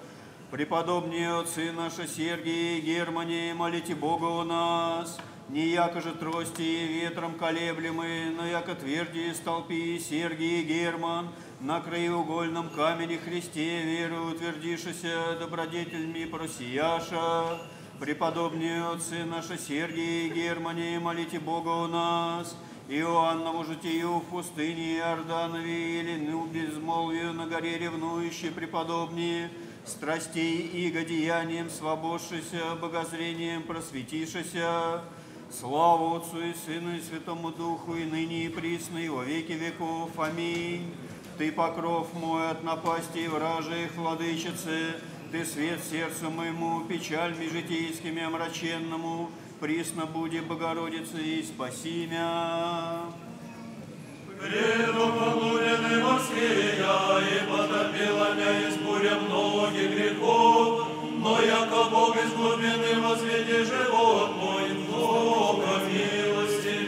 преподобные отцы наши Сергии и Германия, молите Бога о нас, не яко же трости и ветром колеблемые, но яко тверди столпи Сергий и Герман, на краеугольном камне Христе веру утвердившися добродетельми просияша, преподобные отцы наши Сергии и Германия, молите Бога о нас, Иоаннову житию в пустыне Иорданове или ну безмолвию на горе ревнующие преподобнее, страстей и годеянием свободшися, богозрением просветишися, Слава Отцу и Сыну и Святому Духу, и ныне и присно, и во веки веков. Аминь. Ты покров мой от напасти вражей, владычицы, Ты свет сердцу моему, печальми житейскими омраченному, присно буди Богородице и спаси мя. Преду полуденный восхия, и потопила меня из буря многих грехов, но яко Бог из глубины возведи живот мой, много милостивее.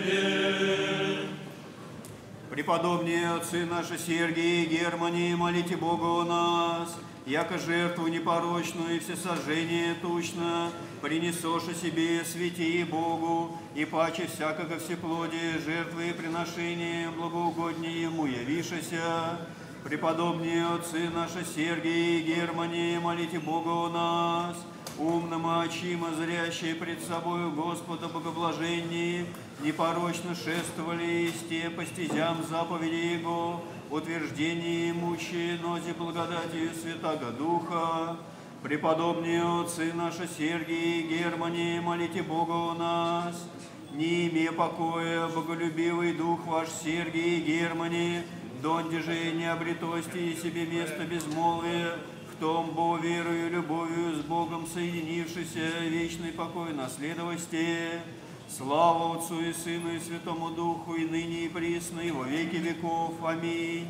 Преподобные отцы наши Сергии и Германии, молите Бога о нас, яко жертву непорочную и всесожжение тучно, принесошь о себе святи Богу, и паче всякого всеплодия жертвы и приношения благоугоднее Ему явишися. Преподобные отцы наши Сергии и Германии, молите Бога о нас, умным и очима зрящие пред собою Господа богоблаженнее, непорочно шествовали исте по стезям заповеди Его, утверждение имущие нозе благодатью Святаго Духа. Преподобные отцы наши Сергии и Германии, молите Бога о нас, не имея покоя, боголюбивый дух ваш Сергий и Германии, донде же не обретости себе место безмолвия, в том бо верою и любовью с Богом соединившийся вечный покой наследовости. Слава Отцу и Сыну и Святому Духу, и ныне и присно, и во веки веков. Аминь.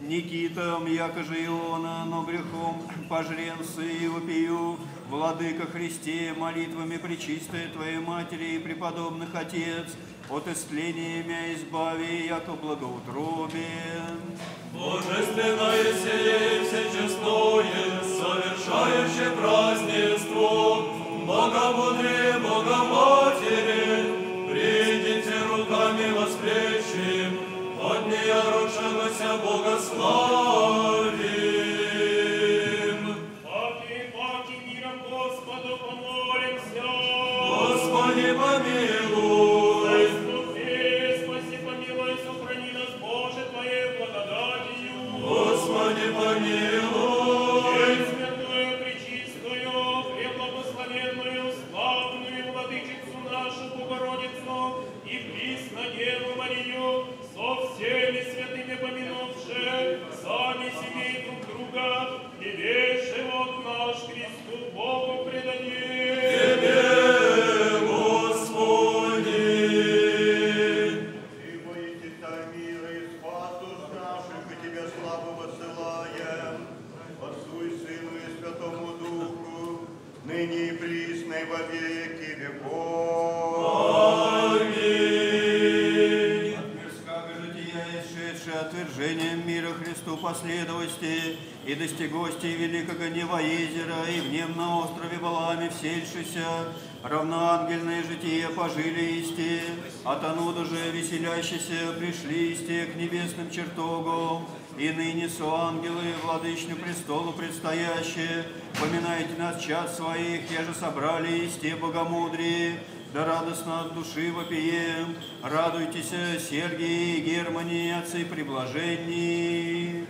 Никитом, яко же Иона, но грехом пожренцы и вопию, Владыка Христе, молитвами пречистой Твоей Матери и преподобных Отец, от истления мя избави, яко благоутробен. Божественное сие всечестное, совершающее празднество, Богомудрее Бога Матери, придите руками воспречим, от родшегося Бога последовости и достигости великого Невоезера и в нем на острове Баламе всельшися, равноангельное житие пожили исти, от ануда же веселящиеся пришли исти к небесным чертогам, и ныне со ангелы владычню престолу предстоящие, поминайте нас час своих, я же собрали исти богомудрие, да радостно от души вопием, радуйтесь, Сергии и Германии, отцы приблаженни.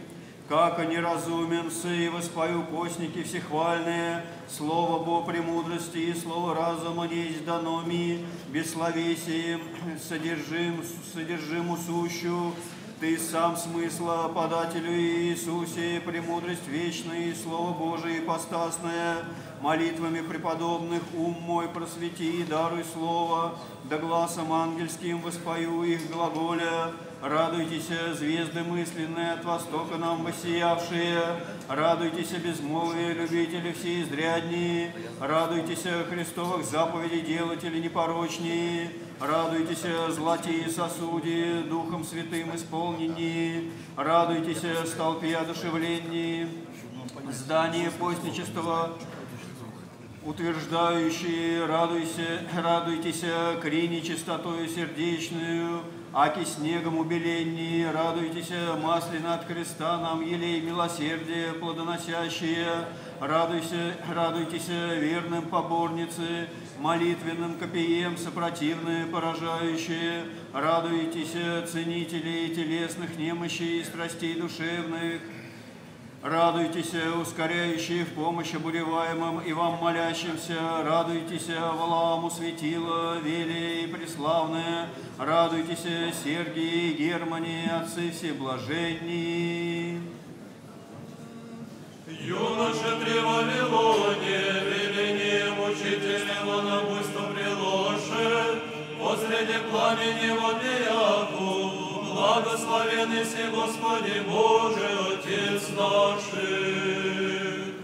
Как они разумен, и воспою постники всехвальные, Слово Бог премудрости и Слово разума несть дано ми, бессловесием содержим, содержиму сущу, ты сам смысла подателю Иисусе, премудрость вечная и Слово Божие постасное, молитвами преподобных ум мой просвети и даруй Слово, да глазом ангельским воспою их глаголя, Радуйтесь, звезды мысленные от востока нам воссиявшие, радуйтесь, безмолвие любители все изрядние, радуйтесь, Христовых заповедей делатели непорочнее, радуйтесь, златие сосуди, Духом Святым исполненные, радуйтесь, столпе одушевленнее, здание постничества, утверждающие, радуйся, радуйтесь, крини чистотою сердечную, аки снегом убеленни, радуйтесь, масляно от креста нам елей милосердие плодоносящие, радуйся, радуйтесь верным поборницы, молитвенным копием сопротивные поражающие, радуйтесь, ценители телесных немощей и страстей душевных, Радуйтесь, ускоряющие в помощь обуреваемым и вам молящимся, радуйтесь, Валааму светила, велие и преславные, радуйтесь, Сергии и Германии, отцы всеблаженнии. Юноша при Вавилоне, велением учителем на буйство приложен, посреди пламени в Благословенный си Господи Боже, Отец наших.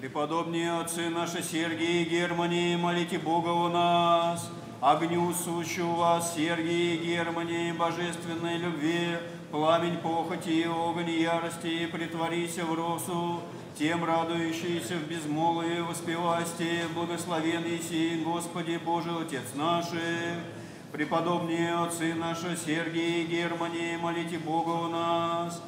Преподобные отцы наши Сергии и Германии, молите Бога у нас. Огню сущу вас, Сергии и Германии, божественной любви, пламень похоти и огонь ярости, притворися в росу, тем радующиеся в безмолвии воспевасти, благословенный сей Господи Боже Отец наших, Преподобные отцы наши Сергии и Германии, молите Бога у нас.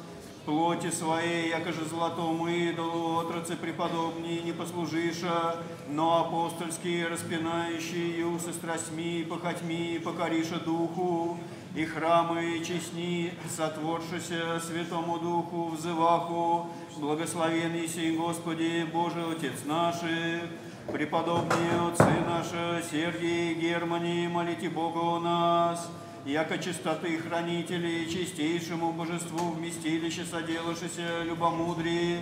Плоти своей, якоже золотому идолу, отрацы преподобнее не послужиша, но апостольские, распинающие ее со страстьми, похотьми, покориша духу, и храмы честни, сотворшися Святому Духу, взываху, благословенный сей Господи, Божий Отец наших, Преподобные отцы наши, Сергий и Германии, молите Бога у нас, яко чистоты хранителей, чистейшему божеству вместилище соделавшися любомудрие,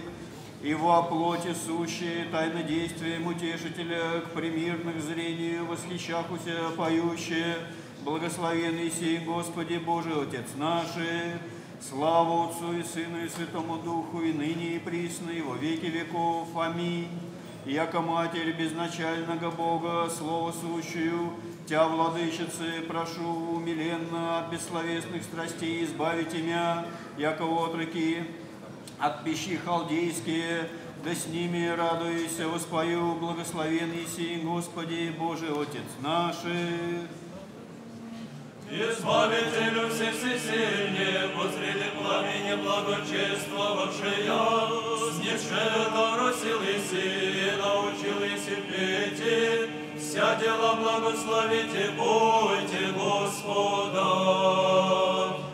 его о плоти сущие, тайнодействием утешителя, к примирных зрению восхищахуся поющие, благословенный сей Господи Божий Отец наших, слава Отцу и Сыну и Святому Духу, и ныне и присно, и во веки веков. Аминь яко Матерь безначального Бога, Слово сущую, Тя, Владычицы, прошу умиленно от бессловесных страстей избавить имя, яко отроки от пищи халдейские, да с ними радуйся, воспою, благословенный сей Господи, Божий Отец наших. Избавителю всесильнее, посреди пламени благочествовавшая, сневшая дару силы сии, научилась и пейте, вся дела благословите, бойте Господа.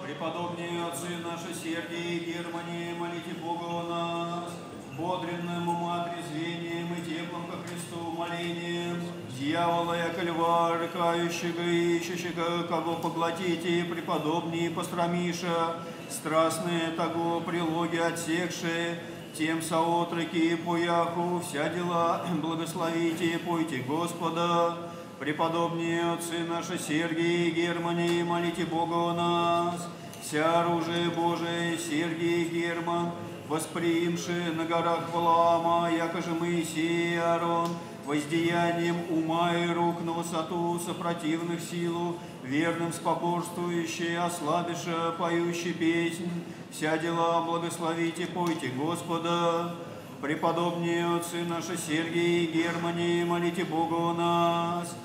Преподобные отцы наши Сергии и Германии, молите Бога у нас, бодренным ума, трезвением и теплым ко Христу молением, дьявола, яко льва, рыкающего и ищущего, кого поглотите, преподобнее постромиша, страстные того прилоги отсекшие, тем соотроки по яху вся дела благословите, пойте Господа, преподобные отцы наши Сергии и Германии, молите Бога у нас, вся оружие Божие, Сергий и Герман, восприимши на горах Валаама, якоже Моисей и Аарон, воздеянием ума и рук на высоту сопротивных силу, верным споборствующие, ослабиша, поющий песнь, вся дела благословите, пойте Господа. Преподобные отцы наши Сергии и Германии, молите Бога у нас.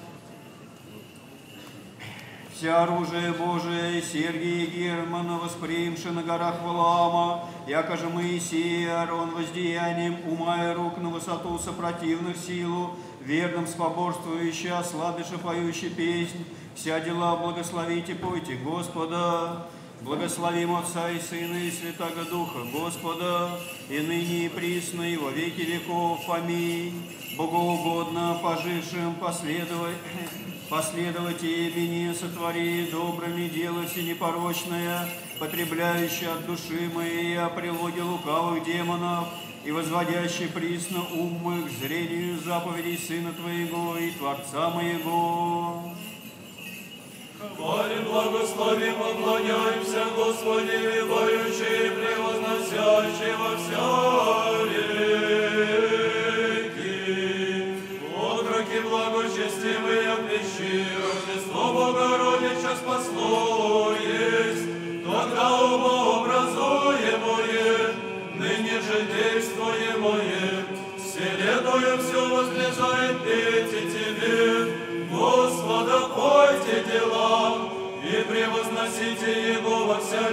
Все оружие Божие Сергия Германа восприимши на горах Валаама, якоже Моисей и Аарон воздеянием ума и рук на высоту сопротивных силу, верным споборствующий, осладыша поющий песнь, вся дела благословите, пойте Господа. Благословим Отца и Сына и Святаго Духа Господа, и ныне и присно, и веки веков. Аминь. Богоугодно пожившим последовать Последовать имени, сотвори добрыми дело все непорочное, потребляющее от души моей о приводе лукавых демонов, и возводящий присно ум мой к зрению заповедей Сына Твоего и Творца моего. Хвали, благослови, поклоняемся Господи, воющие, превозносящие во всякое. Богородича спасло есть, тогда обообразуемое, ныне же действуемое, вселенную все возлежает дети тебе, Господа, пойте дела, и превозносите его во вся.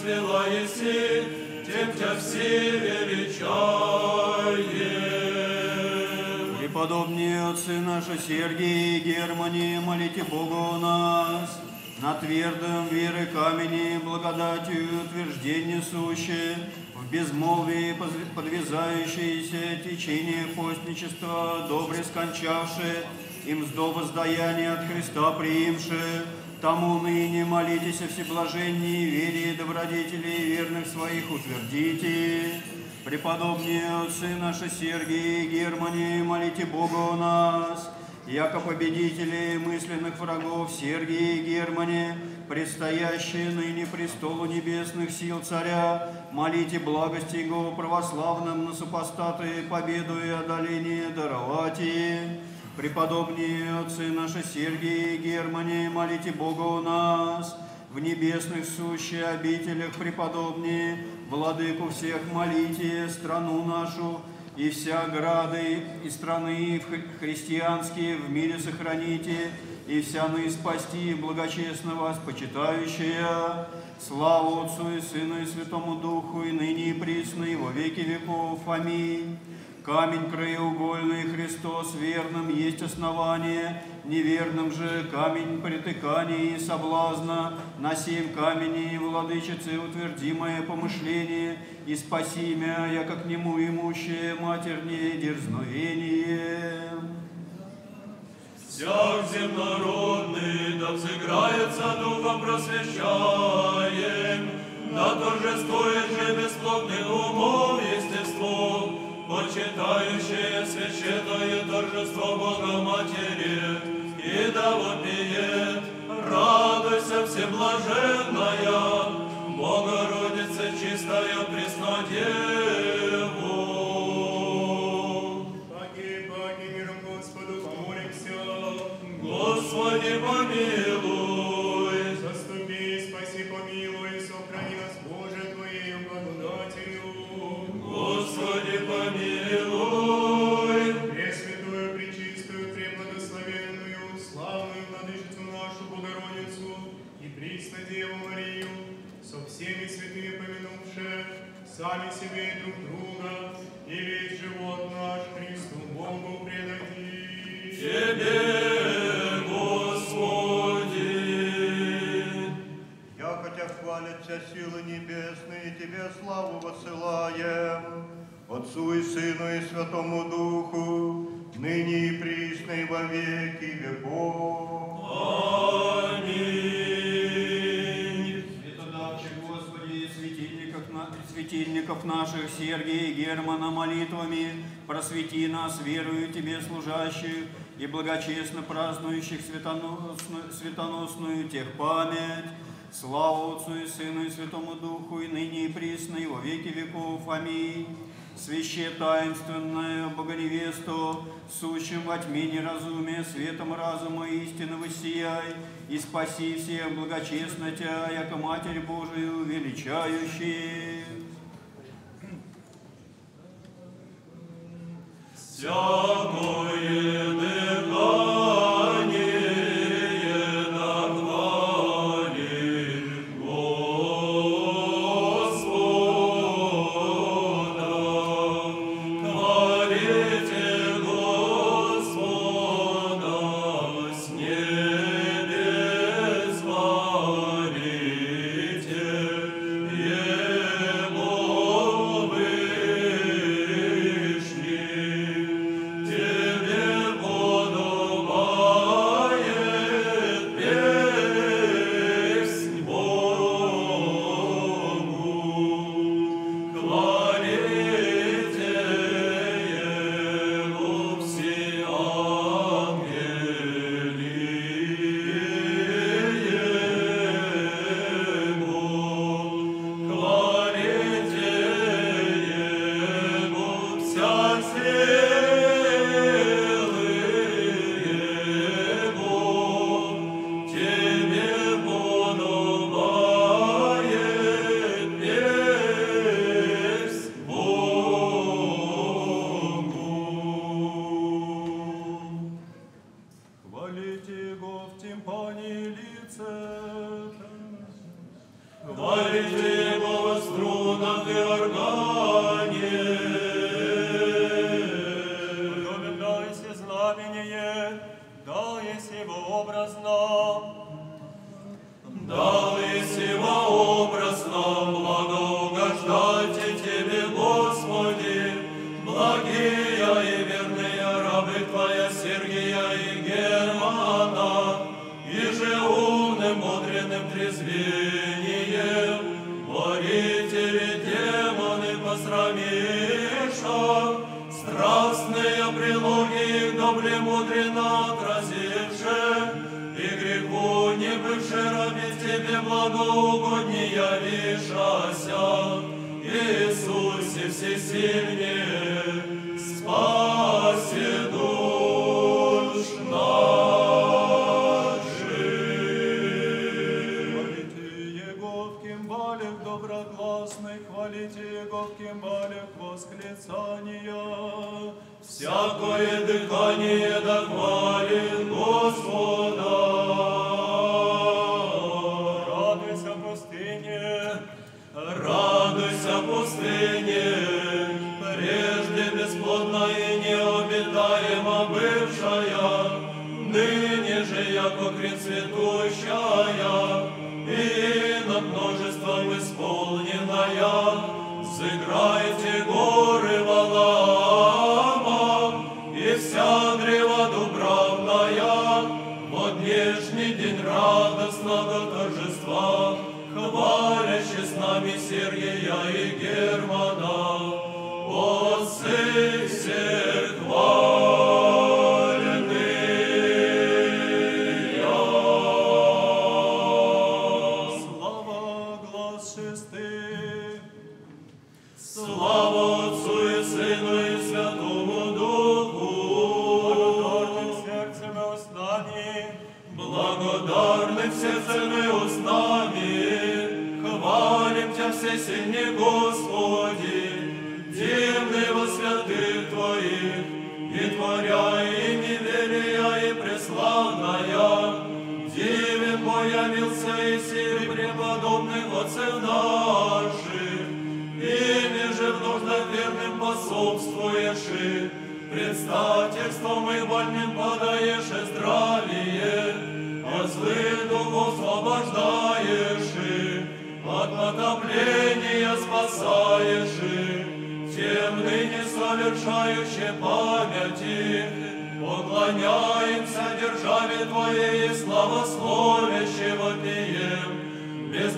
свела еси, тем тебя все величаем. Преподобные отцы наши Сергий и Германи, молите Бога у нас, на твердом веры камени благодатью утверждение несущее, в безмолвии подвязающиеся течение постничества, добре скончавшие, им с воздаяния от Христа приимшие, тому ныне молитесь о всеблажении, вере и добродетели верных своих утвердите. Преподобные отцы наши Сергии и Германии, молите Бога у нас, яко победители мысленных врагов Сергии и Германии, предстоящие ныне престолу небесных сил царя, молите благости Его православным на супостаты победу и одоление даровати. Преподобные отцы наши Сергии и Германии, молите Бога у нас, в небесных сущих обителях преподобнее, владыку всех молите, страну нашу, и вся грады и страны хри- христианские в мире сохраните, и вся ны спасти благочестно вас почитающая. Слава Отцу и Сыну и Святому Духу, и ныне и присно, и во веки веков. Аминь. Камень краеугольный Христос верным есть основание, неверным же камень притыкания и соблазна. На семь каменей владычицы утвердимое помышление, и спаси мя, яко к нему имущее матернее дерзновение. Всяк земнородный, да взыграется духом просвещаем, да торжествует же бесплотных умов естество, почитающее священное торжество Бога Матери, и да вопиет, радуйся, всеблаженная, Тебе славу посылаем, Отцу и Сыну и Святому Духу, ныне и присно и во веки веков. Аминь. Светодавчик, Господи, светильников, светильников наших Сергия и Германа молитвами, просвети нас, верую Тебе служащих, и благочестно празднующих светоносную, светоносную тех память. Слава Отцу и Сыну и Святому Духу, и ныне и присно, и во веки веков. Аминь. Свяще таинственное Богоневесту, сущим во тьме неразумия, светом разума истины воссияй, и спаси всех благочестно Тя, яко Матерь Божию величающих. Всякое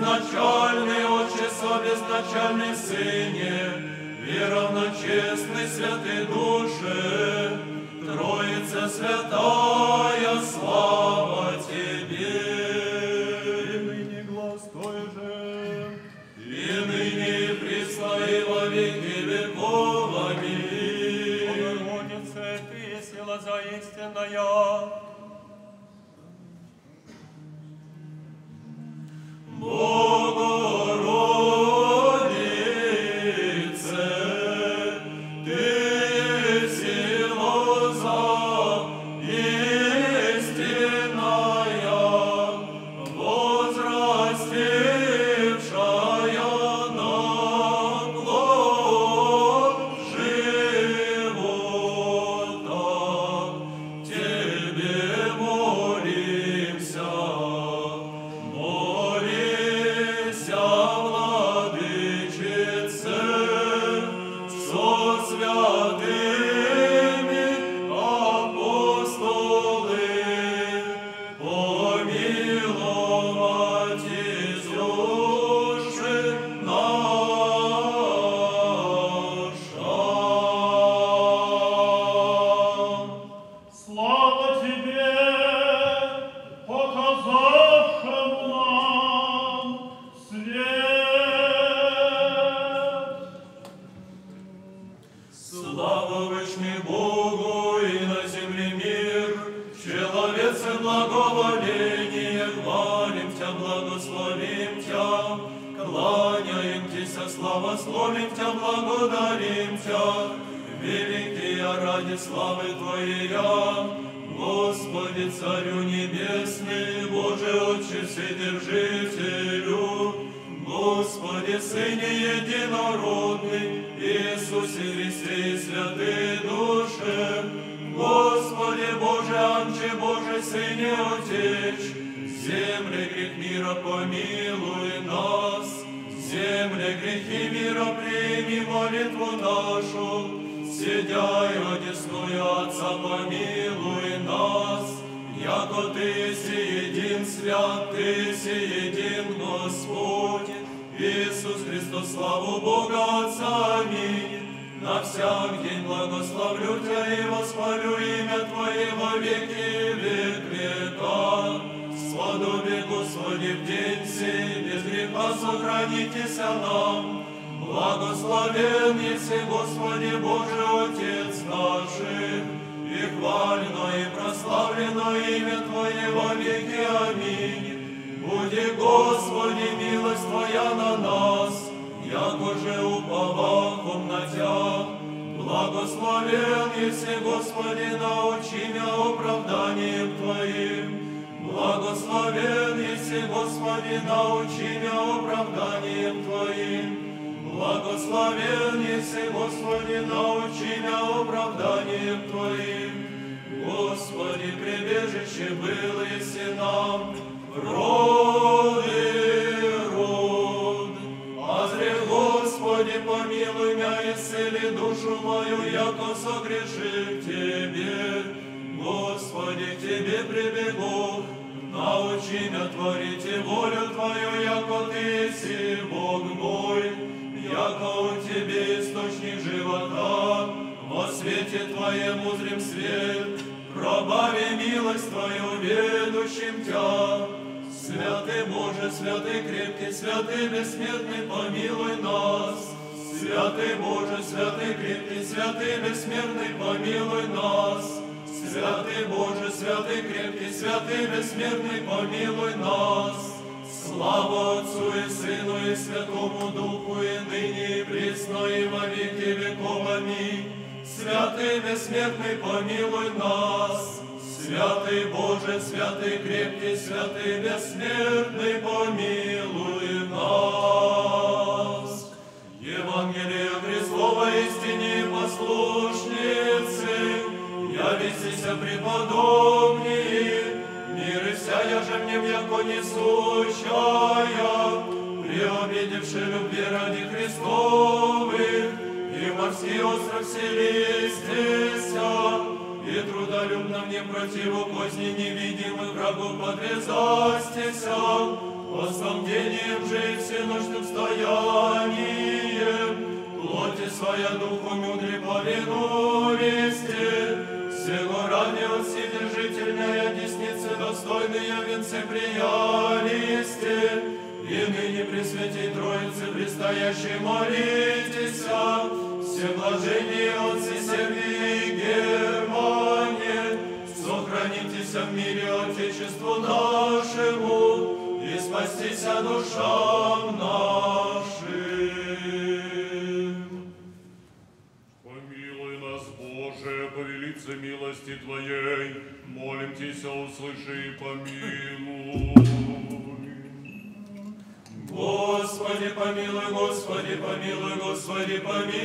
безначальный Отче, безначальный Сыне, и равночестный Святый Душе, Троица Святая Слава. Святый бессмертный, помилуй нас. Святый Боже, святый крепкий, святый бессмертный, помилуй нас. Евангелие Христова истине послушницы, явитеся преподобнее, мир и вся я же мне яко несущая, преобидевши любви ради Христовых, и морский остров селистеся, и трудолюбно мне противу козни невидимых врагов подрезастеся, восхождением же и всеночным стоянием, плоти своя духу мудре повинуесте, всего от вседержительная десницы достойные венцы приялисте, и ныне при святей Троице предстоящей молитесь, все блажение отцы Сергии и Германе, сохранитесь в мире Отечеству нашему, и спастися душам нашим. Помилуй нас, Боже, по велице милости Твоей, молим Тебя, услыши и помилуй. Господи, помилуй, Господи, помилуй, Господи, помилуй.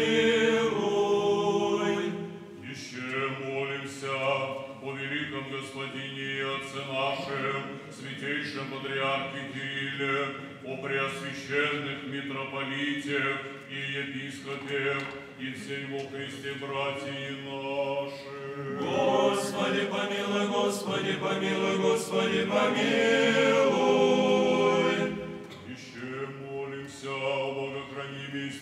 Еще молимся о великом Господине и Отце нашем, святейшем Патриархе Кирилле, о преосвященных митрополите и епископе, и всем во Христе братья наши. Господи, помилуй, Господи, помилуй, Господи, помилуй.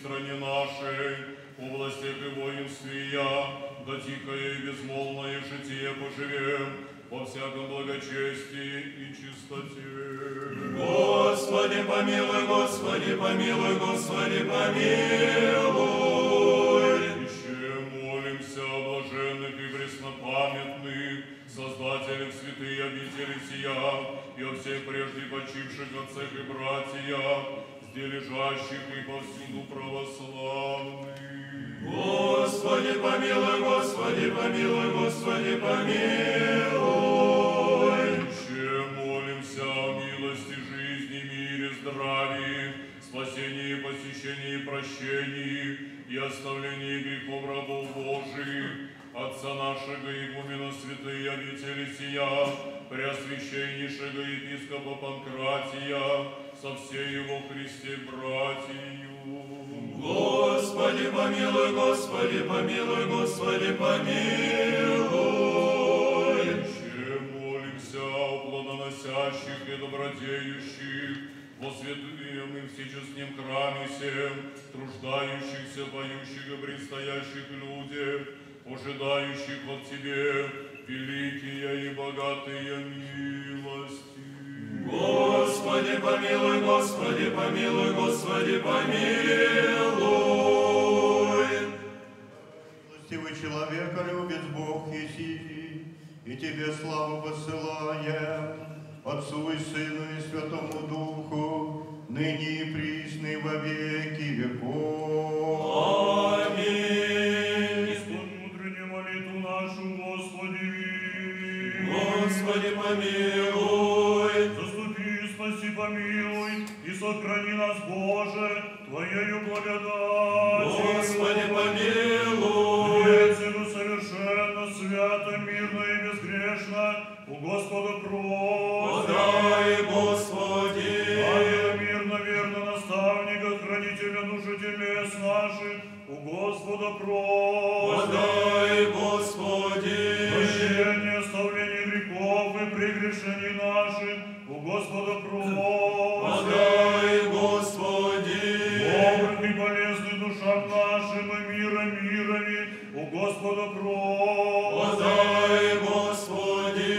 Стране нашей, о властях и воинстве я, да тихое и безмолвное житие поживем, во всяком благочестии и чистоте. Господи, помилуй, Господи, помилуй, Господи, помилуй. Еще молимся о блаженных и преснопамятных, создателях святые обители сия, и о всех прежде почивших отцах и братьях, где лежащих и повсюду православных. Господи, помилуй, Господи, помилуй, Господи, помилуй. Еще молимся о милости жизни, мире, здравии, спасении, посещении прощении и оставлении грехов рабов Божиих, Отца нашего игумена святые обители сия, Преосвященнейшего епископа Панкратия, со всей его Христе братью. Господи, помилуй, Господи, помилуй, Господи, помилуй. Чем молимся о плодоносящих и добродеющих, во святым и всечестнем храме всем, труждающихся, поющих и предстоящих людях, ожидающих от Тебе великие и богатые милости. Господи, помилуй, Господи, помилуй, Господи, помилуй. Милостивый человека любит Бог Еси, и Тебе славу посылаем, Отцу и Сыну и Святому Духу, ныне и присно и во веки веков. Аминь. Внутреннюю молитву нашу, Господи. Господи, помилуй. Помилуй, и сохрани нас, Боже, Твоею благодатью. Господи, помилуй. Вечеру совершенно, свято, мирно и безгрешно у Господа просим. Подай, Господи. Ангела мирно, верно, наставника, хранителя души телес наших, у Господа просим. Подай, Господи. Наших, у Господа просим. Подай, Господи. Добрых и полезных душам нашим и мира мирами, у Господа просим. Подай, Господи.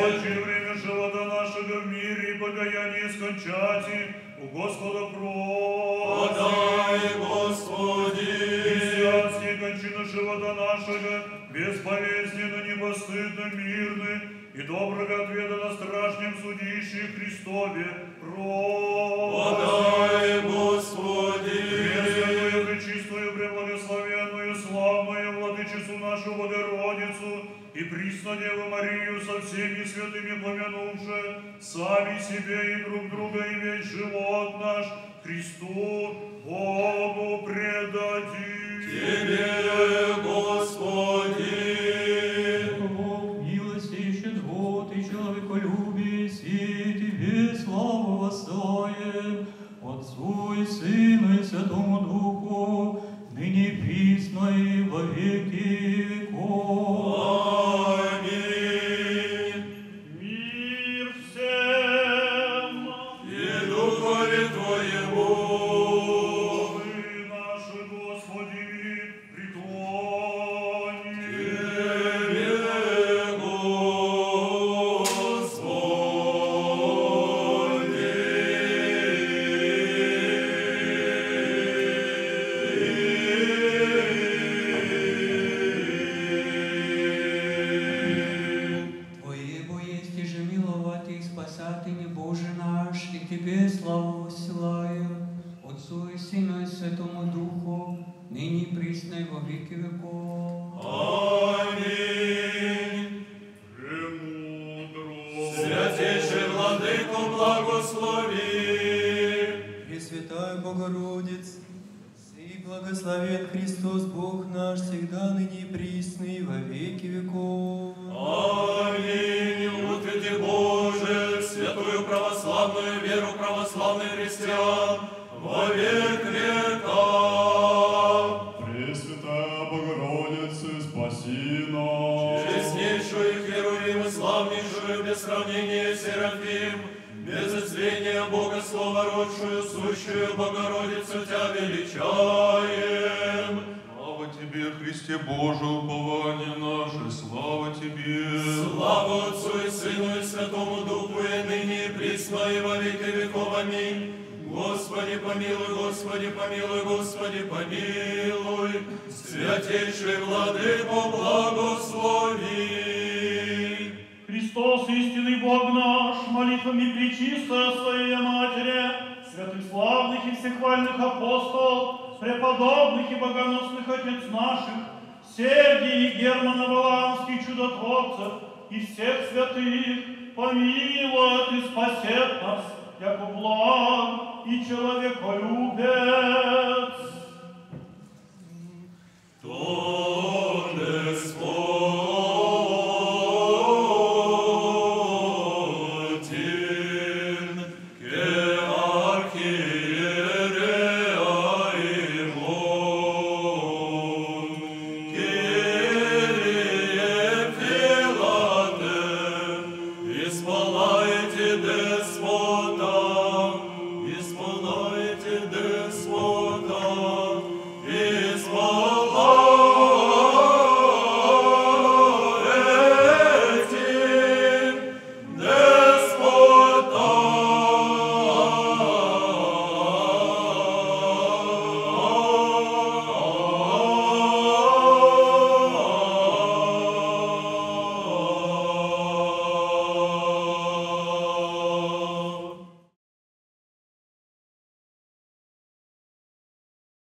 Ночи время живота нашего в мире и покаяние скончати, у Господа просим. Подай, Господи. Христианские кончины живота нашего, безболезненно, непостыдно, мирны, и доброго ответа на страшном судище Христове просим. Подай, Господи. Пресвятую, пречистую, преблагословенную, славную Владычицу нашу Богородицу и присно Деву Марию со всеми святыми помянувши, сами себе и друг друга и весь живот наш Христу Богу предадим. Тебе, Господи. Воссылаем, Отцу и Сыну и Святому Духу, ныне присно и во веки